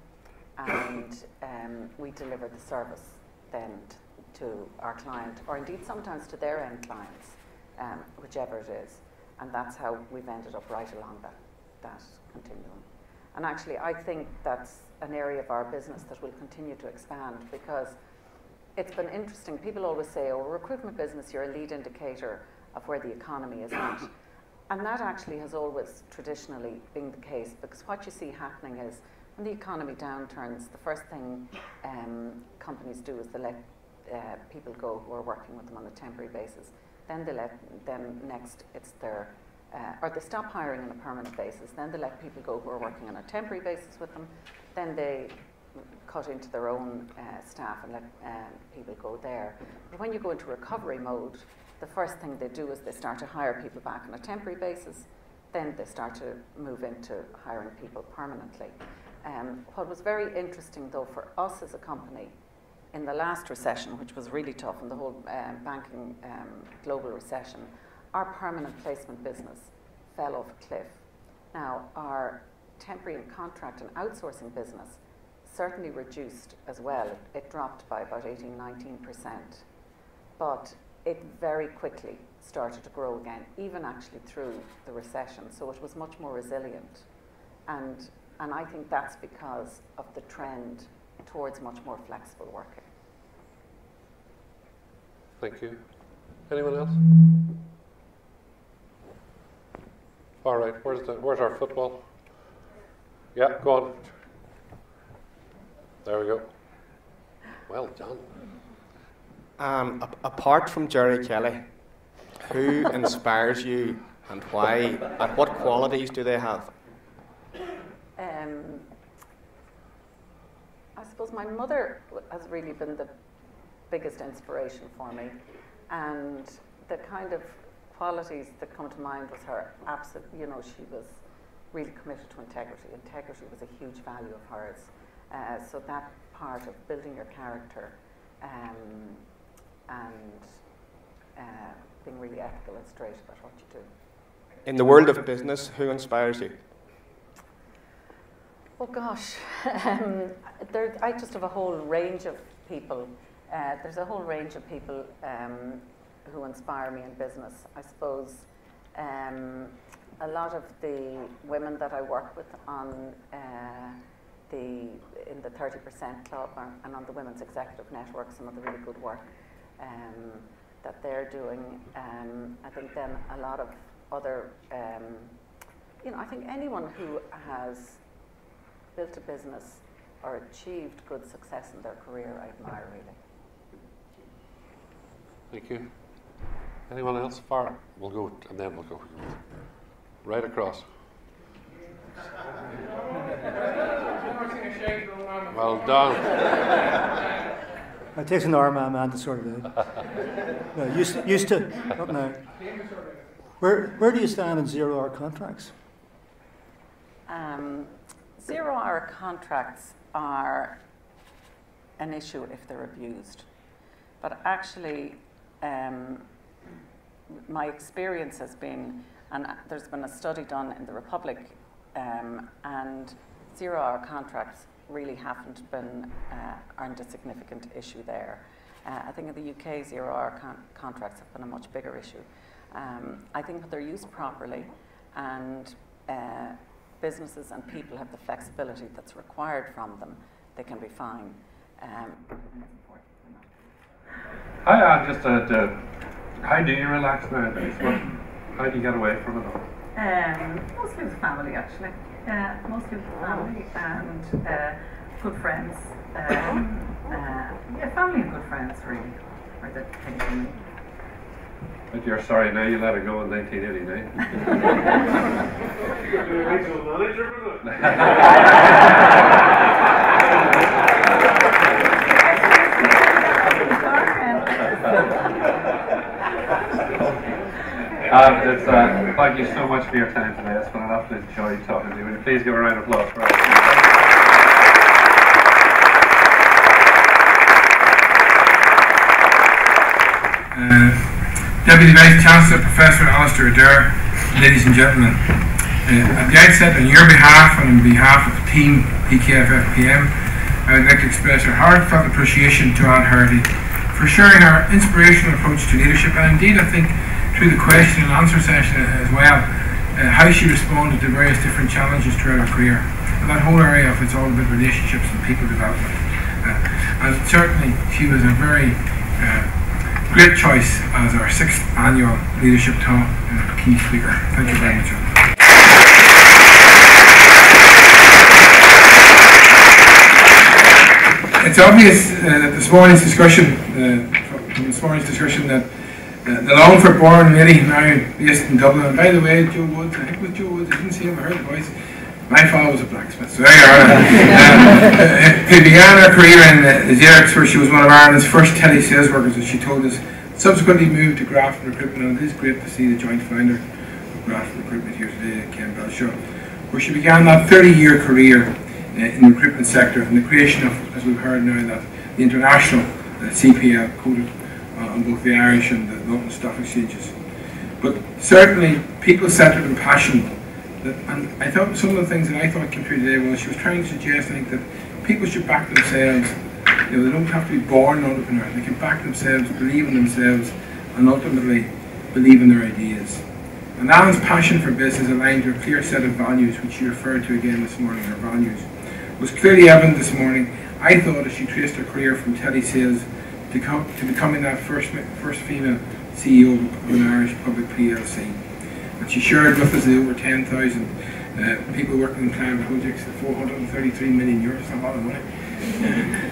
and um, we deliver the service then to our client, or indeed sometimes to their end clients, um, whichever it is. And that's how we've ended up right along that, that continuum. And actually, I think that's an area of our business that will continue to expand because it's been interesting. People always say, oh, recruitment business, you're a lead indicator of where the economy is at. And that actually has always traditionally been the case because what you see happening is when the economy downturns, the first thing um, companies do is they let uh, people go who are working with them on a temporary basis. Then they let them next, it's their, uh, or they stop hiring on a permanent basis. Then they let people go who are working on a temporary basis with them. Then they cut into their own uh, staff and let um, people go there. But when you go into recovery mode, the first thing they do is they start to hire people back on a temporary basis. Then they start to move into hiring people permanently. Um, what was very interesting, though, for us as a company in the last recession, which was really tough, in the whole um, banking um, global recession, our permanent placement business fell off a cliff. Now, our temporary and contract and outsourcing business certainly reduced as well. It dropped by about 18, 19%. But it very quickly started to grow again, even actually through the recession. So it was much more resilient. And, and I think that's because of the trend towards much more flexible working. Thank you. Anyone else? All right, where's, the, where's our football? Yeah, go on. There we go. Well done. Um, apart from Gerry Kelly, who inspires you and why? And what qualities do they have? Um, I suppose my mother has really been the biggest inspiration for me, and the kind of qualities that come to mind was her absolute. You know, she was really committed to integrity. Integrity was a huge value of hers. Uh, so that part of building your character um, and uh, being really ethical and straight about what you do. In the world of business, who inspires you? Oh gosh, um, there, I just have a whole range of people. Uh, there's a whole range of people um, who inspire me in business. I suppose um, a lot of the women that I work with on uh, the in the 30% club and on the Women's Executive Network, some of the really good work um, that they're doing. Um, I think then a lot of other, um, you know, I think anyone who has built a business or achieved good success in their career, I admire really. Thank you. Anyone else? Far? We'll go, and then we'll go right across. Well done. It takes an Armagh man to sort of out. used used to, not now. Where, where do you stand in zero hour contracts? Um, zero hour contracts are an issue if they're abused. But actually, um, my experience has been, and there's been a study done in the Republic, um, and zero hour contracts really haven't been uh, aren't a significant issue there. Uh, I think in the UK, zero hour con- contracts have been a much bigger issue. Um, I think that they're used properly and uh, businesses and people have the flexibility that's required from them, they can be fine. Um, Hi, I just had, uh, how do you relax nowadays? What, how do you get away from it all? Um, mostly with family, actually. Uh, mostly family and uh, good friends. Um, uh, yeah, family and good friends, really, are the things we need. But you're sorry now you let it go in 1989. It's, uh, thank you so much for your time today. It's been an absolute joy talking to you. Will you please give a round of applause for us? Uh, Deputy Vice Chancellor Professor Alistair Adair, ladies and gentlemen. Uh, at the outset, on your behalf and on behalf of the team PKFFPM, I would like to express our heartfelt appreciation to Anne Heraty for sharing her inspirational approach to leadership and indeed I think through the question and answer session as well, uh, how she responded to various different challenges throughout her career. And that whole area of it's all about relationships and people development. Uh, and certainly she was a very uh, Great choice as our sixth annual leadership talk uh, key speaker. Thank you very much. It's obvious uh, that this morning's discussion, uh, from this morning's discussion, that uh, the Longford born lady now based in Dublin. And by the way, Joe Woods, I think it was Joe Woods. I didn't see him. I heard the voice. My father was a blacksmith, so there you are. who began her career in uh, Xerox, where she was one of Ireland's first tele sales workers, as she told us. Subsequently moved to Grafton Recruitment, and it is great to see the joint founder of Grafton Recruitment here today, Ken Belshaw, where she began that 30-year career uh, in the recruitment sector and the creation of, as we've heard now, that the international uh, CPL quoted uh, on both the Irish and the London Stock Exchanges. But certainly, people-centred and passionate that, and I thought some of the things that I thought came through today was she was trying to suggest, I think, that people should back themselves. You know, they don't have to be born entrepreneurs. They can back themselves, believe in themselves, and ultimately believe in their ideas. And Alan's passion for business aligned to a clear set of values, which she referred to again this morning, her values, was clearly evident this morning. I thought as she traced her career from telesales to, to becoming that first, first female CEO of an Irish public PLC. And she shared with us the over 10,000 uh, people working in climate projects, the 433 million euros, a lot of money.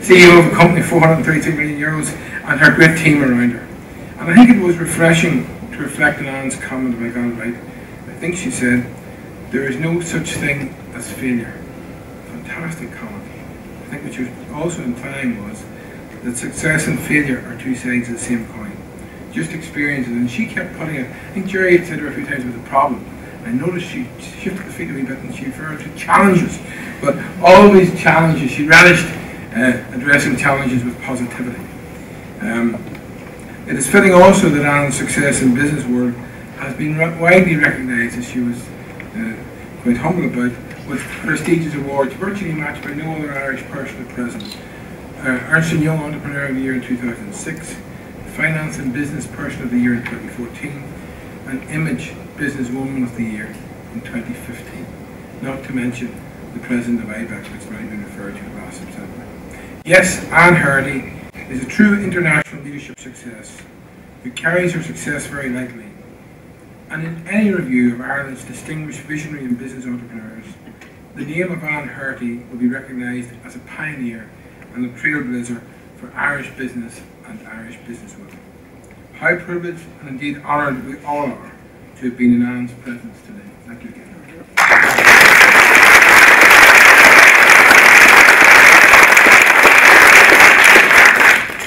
CEO of a company, 433 million euros, and her great team around her. And I think it was refreshing to reflect on Anne's comment, got it right. I think she said, there is no such thing as failure. Fantastic comment. I think what she was also implying was that success and failure are two sides of the same coin just experiences. And she kept putting it, I think Gerry had said to her a few times with a problem. I noticed she shifted the feet a wee bit and she referred to challenges. But always challenges. She relished uh, addressing challenges with positivity. Um, it is fitting also that Anne's success in business world has been widely recognised, as she was uh, quite humble about, with prestigious awards virtually matched by no other Irish person at present. Uh, Ernst Young Entrepreneur of the Year in 2006, Finance and Business Person of the Year in 2014, and Image Businesswoman of the Year in 2015. Not to mention the President of IBEC, which might been referred to last September. Yes, Anne Heraty is a true international leadership success who carries her success very lightly. And in any review of Ireland's distinguished visionary and business entrepreneurs, the name of Anne Heraty will be recognised as a pioneer and a trailblazer for Irish business and Irish businesswomen. How privileged and indeed honoured we all are to have been in Anne's presence today. Thank you again.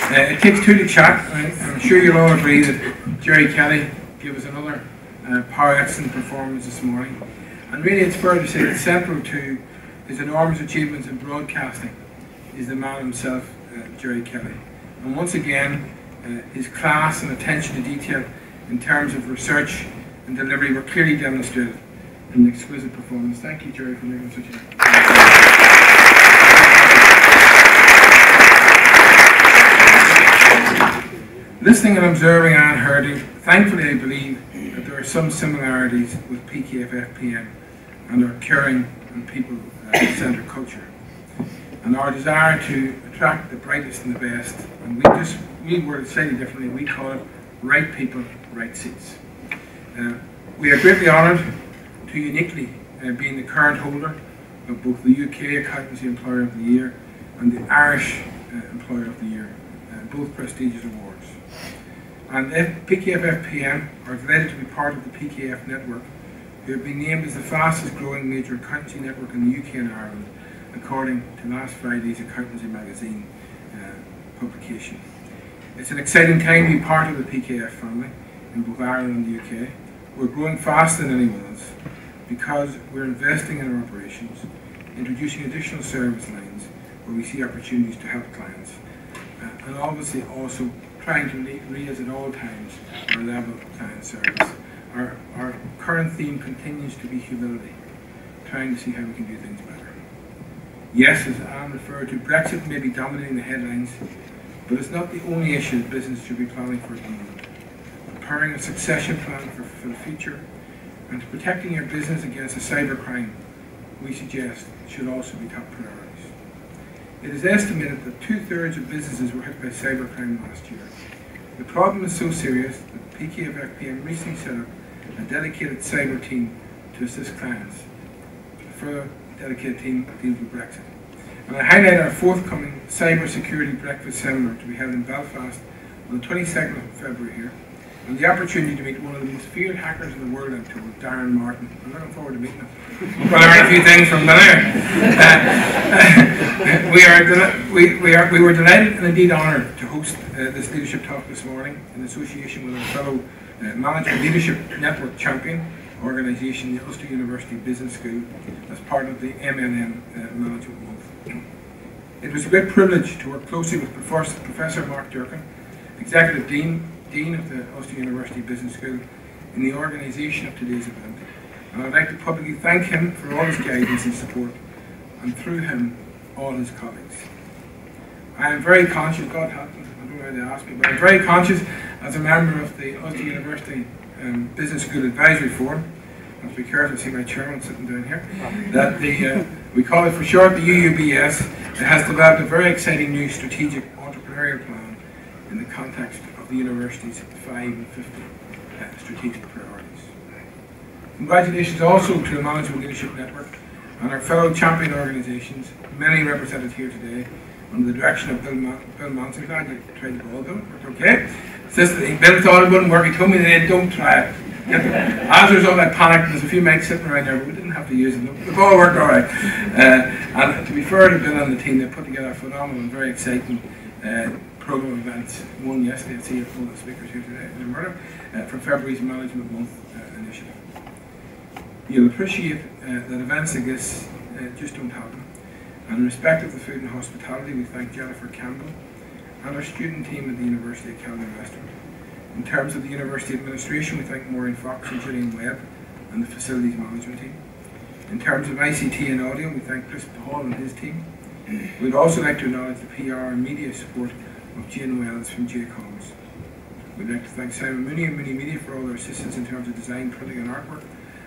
Uh, it takes two to chat. I, I'm sure you'll all agree that Gerry Kelly gave us another uh, power excellent performance this morning. And really it's fair to say that central to his enormous achievements in broadcasting is the man himself, uh, Gerry Kelly. And once again, uh, his class and attention to detail in terms of research and delivery were clearly demonstrated in the exquisite performance. Thank you, Gerry, for making such a... Listening and observing Anne Heraty, thankfully I believe that there are some similarities with PKFFPM and our caring and people-centered culture. And our desire to attract the brightest and the best. And we just, we word it slightly differently, we call it right people, right seats. Uh, we are greatly honoured to uniquely uh, being the current holder of both the UK Accountancy Employer of the Year and the Irish uh, Employer of the Year, uh, both prestigious awards. And F- PKF-FPM are delighted to be part of the PKF network, who have been named as the fastest growing major accountancy network in the UK and Ireland, according to last Friday's Accountancy Magazine uh, publication. It's an exciting time to be part of the PKF family in both Ireland and the UK. We're growing faster than anyone else because we're investing in our operations, introducing additional service lines where we see opportunities to help clients, uh, and obviously also trying to raise at all times our level of client service. Our, our current theme continues to be humility, trying to see how we can do things. Yes, as Anne referred to, Brexit may be dominating the headlines, but it's not the only issue that business should be planning for at the moment. Preparing a succession plan for, for the future and protecting your business against a cyber crime, we suggest, should also be top priorities. It is estimated that two-thirds of businesses were hit by cybercrime last year. The problem is so serious that PKF-FPM recently set up a dedicated cyber team to assist clients. Further dedicated team deals with Brexit. And I highlight our forthcoming cyber security breakfast seminar to be held in Belfast on the 22nd of February here and the opportunity to meet one of the most feared hackers in the world, I'm told, Darren Martin. I'm looking forward to meeting him. Well, I learned a few things from there. Uh, we, are we, we, are, we were delighted and indeed honoured to host uh, this leadership talk this morning in association with our fellow uh, Management Leadership Network champion organisation, the Ulster University Business School, as part of the MNN uh, Management Month. It was a great privilege to work closely with Professor Mark Durkin, Executive Dean Dean of the Ulster University Business School, in the organisation of today's event. And I'd like to publicly thank him for all his guidance and support, and through him, all his colleagues. I am very conscious, God help me, I don't know why they asked me, but I'm very conscious as a member of the Ulster University um, Business School Advisory Forum, I have to be careful to see my chairman sitting down here, that the, uh, we call it for short the UUBS, it has developed a very exciting new strategic entrepreneurial plan in the context of the university's 5 and 50 uh, strategic priorities. Congratulations also to the Management Leadership Network and our fellow champion organisations, many represented here today, under the direction of Bill, Ma Bill. Glad you tried the ball, Bill. Okay. Says Bill thought it wouldn't work. He told me they don't try it. As a result, I panicked. There's a few mics sitting around there, but we didn't have to use them. The ball worked all right. Uh, and to be fair to Bill and the team, they put together a phenomenal and very exciting uh, program events, one yesterday at CFO, the speakers here today in Murdo, uh, for February's Management Month uh, initiative. You'll appreciate uh, that events like this uh, just don't happen. And in respect of the food and hospitality, we thank Jennifer Campbell and our student team at the University of Calgary Restaurant. In terms of the University Administration, we thank Maureen Fox and Gillian Webb and the Facilities Management team. In terms of ICT and audio, we thank Chris Paul and his team. We'd also like to acknowledge the PR and media support of Jane Wells from J. Combs. We'd like to thank Simon Mooney and Mooney Media for all their assistance in terms of design, printing and artwork,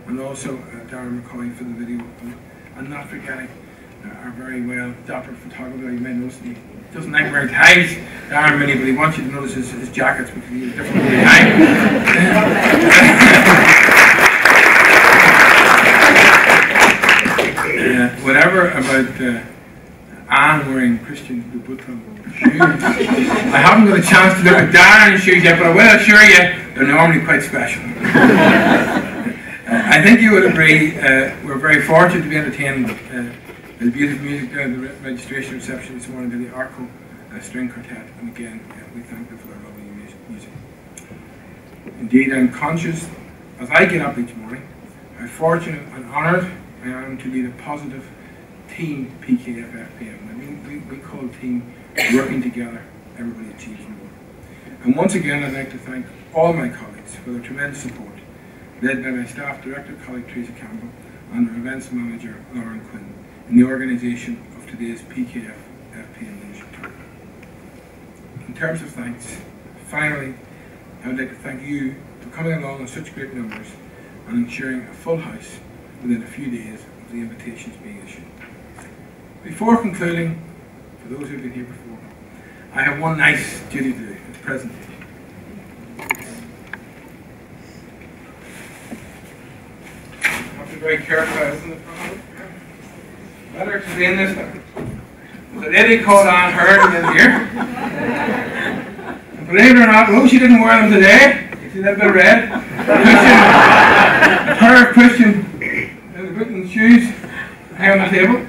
and also uh, Darren McCoy for the video, and not forgetting uh, our very well. Dapper photographer, you may notice he doesn't like wearing ties, There aren't Mooney, but he wants you to notice his, his jackets because he's different uh, whatever about uh, Anne wearing Christian Louboutin shoes. I haven't got a chance to look at Darren's shoes yet, but I will assure you they're normally quite special. uh, I think you would agree uh, we're very fortunate to be entertained the beautiful music down the registration reception this morning by the Arco uh, String Quartet, and again, uh, we thank them for their lovely music. Indeed, I'm conscious as I get up each morning how fortunate and honoured I am to lead a positive team PKF FPM. I mean, we, we call team working together, everybody achieves more. And once again, I'd like to thank all my colleagues for their tremendous support, led by my staff director, colleague Teresa Campbell, and our events manager, Lauren Quinn, in the organisation of today's PKF FPM Leadership Tour. In terms of thanks, finally, I would like to thank you for coming along in such great numbers and ensuring a full house within a few days of the invitations being issued. Before concluding, for those who have been here before, I have one nice duty to do, it's presentation. I have to be very careful, I open it. Better explain this. There's a lady called on her in here. And believe it or not, she didn't wear them today, you see that bit of red? Christian, of Christian uh, Britain shoes hang on the table.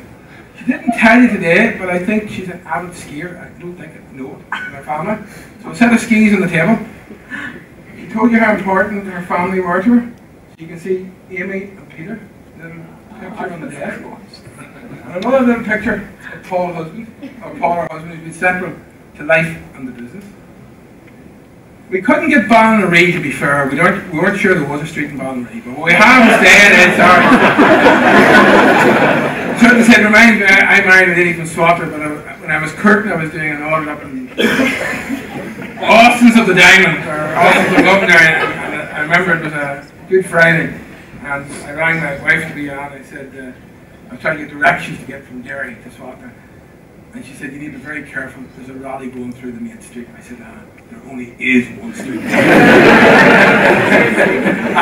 She didn't tell you today, but I think she's an avid skier. I don't think I know it in her family. So a set of skis on the table. She told you how important her family were to her. You can see Amy and Peter, little picture on the desk. And another little picture of Paul husband, or Paul her husband, who's been central to life and the business. We couldn't get Ballinalee to be fair. We weren't, we weren't sure there was a street in Ballinalee, but what we have instead is our. Certainly said, reminds me, I, I married a lady from but I, when I was Curtin, I was doing an audit up in Austin's of the Diamond, or Austin's of London, and I remember it was a Good Friday, and I rang my wife to be on, I said, uh, I was trying to get directions to get from Derry to Swatragh. And she said, you need to be very careful, there's a rally going through the main street. I said, ah, there only is one street. I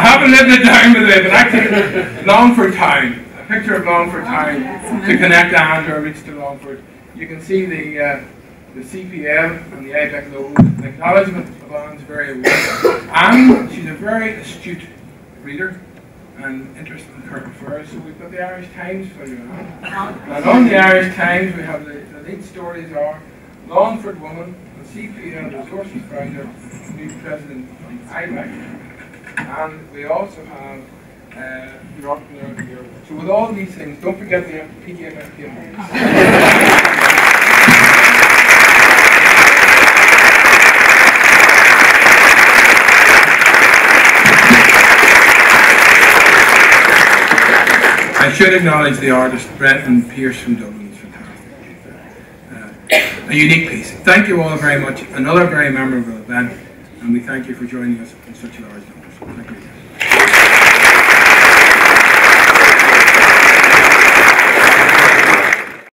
haven't lived it down with it, but actually, Longford Town, a picture of Longford Town to connect Anne to reach to Longford. You can see the, uh, the CPL and the IBEC logo, an acknowledgement of Anne's very award. Anne, she's a very astute reader and interested current affairs. So we've got the Irish Times for you. And on the Irish Times, we have the, the lead stories are Longford woman, the CPL resources finder, new president of IBEC. And we also have uh, the entrepreneur here. So with all these things, don't forget the PKF FPM. I should acknowledge the artist Brenton Pierce from Dublin. It's. Uh, a unique piece. Thank you all very much. Another very memorable event, and we thank you for joining us in such a large numbers. Thank you.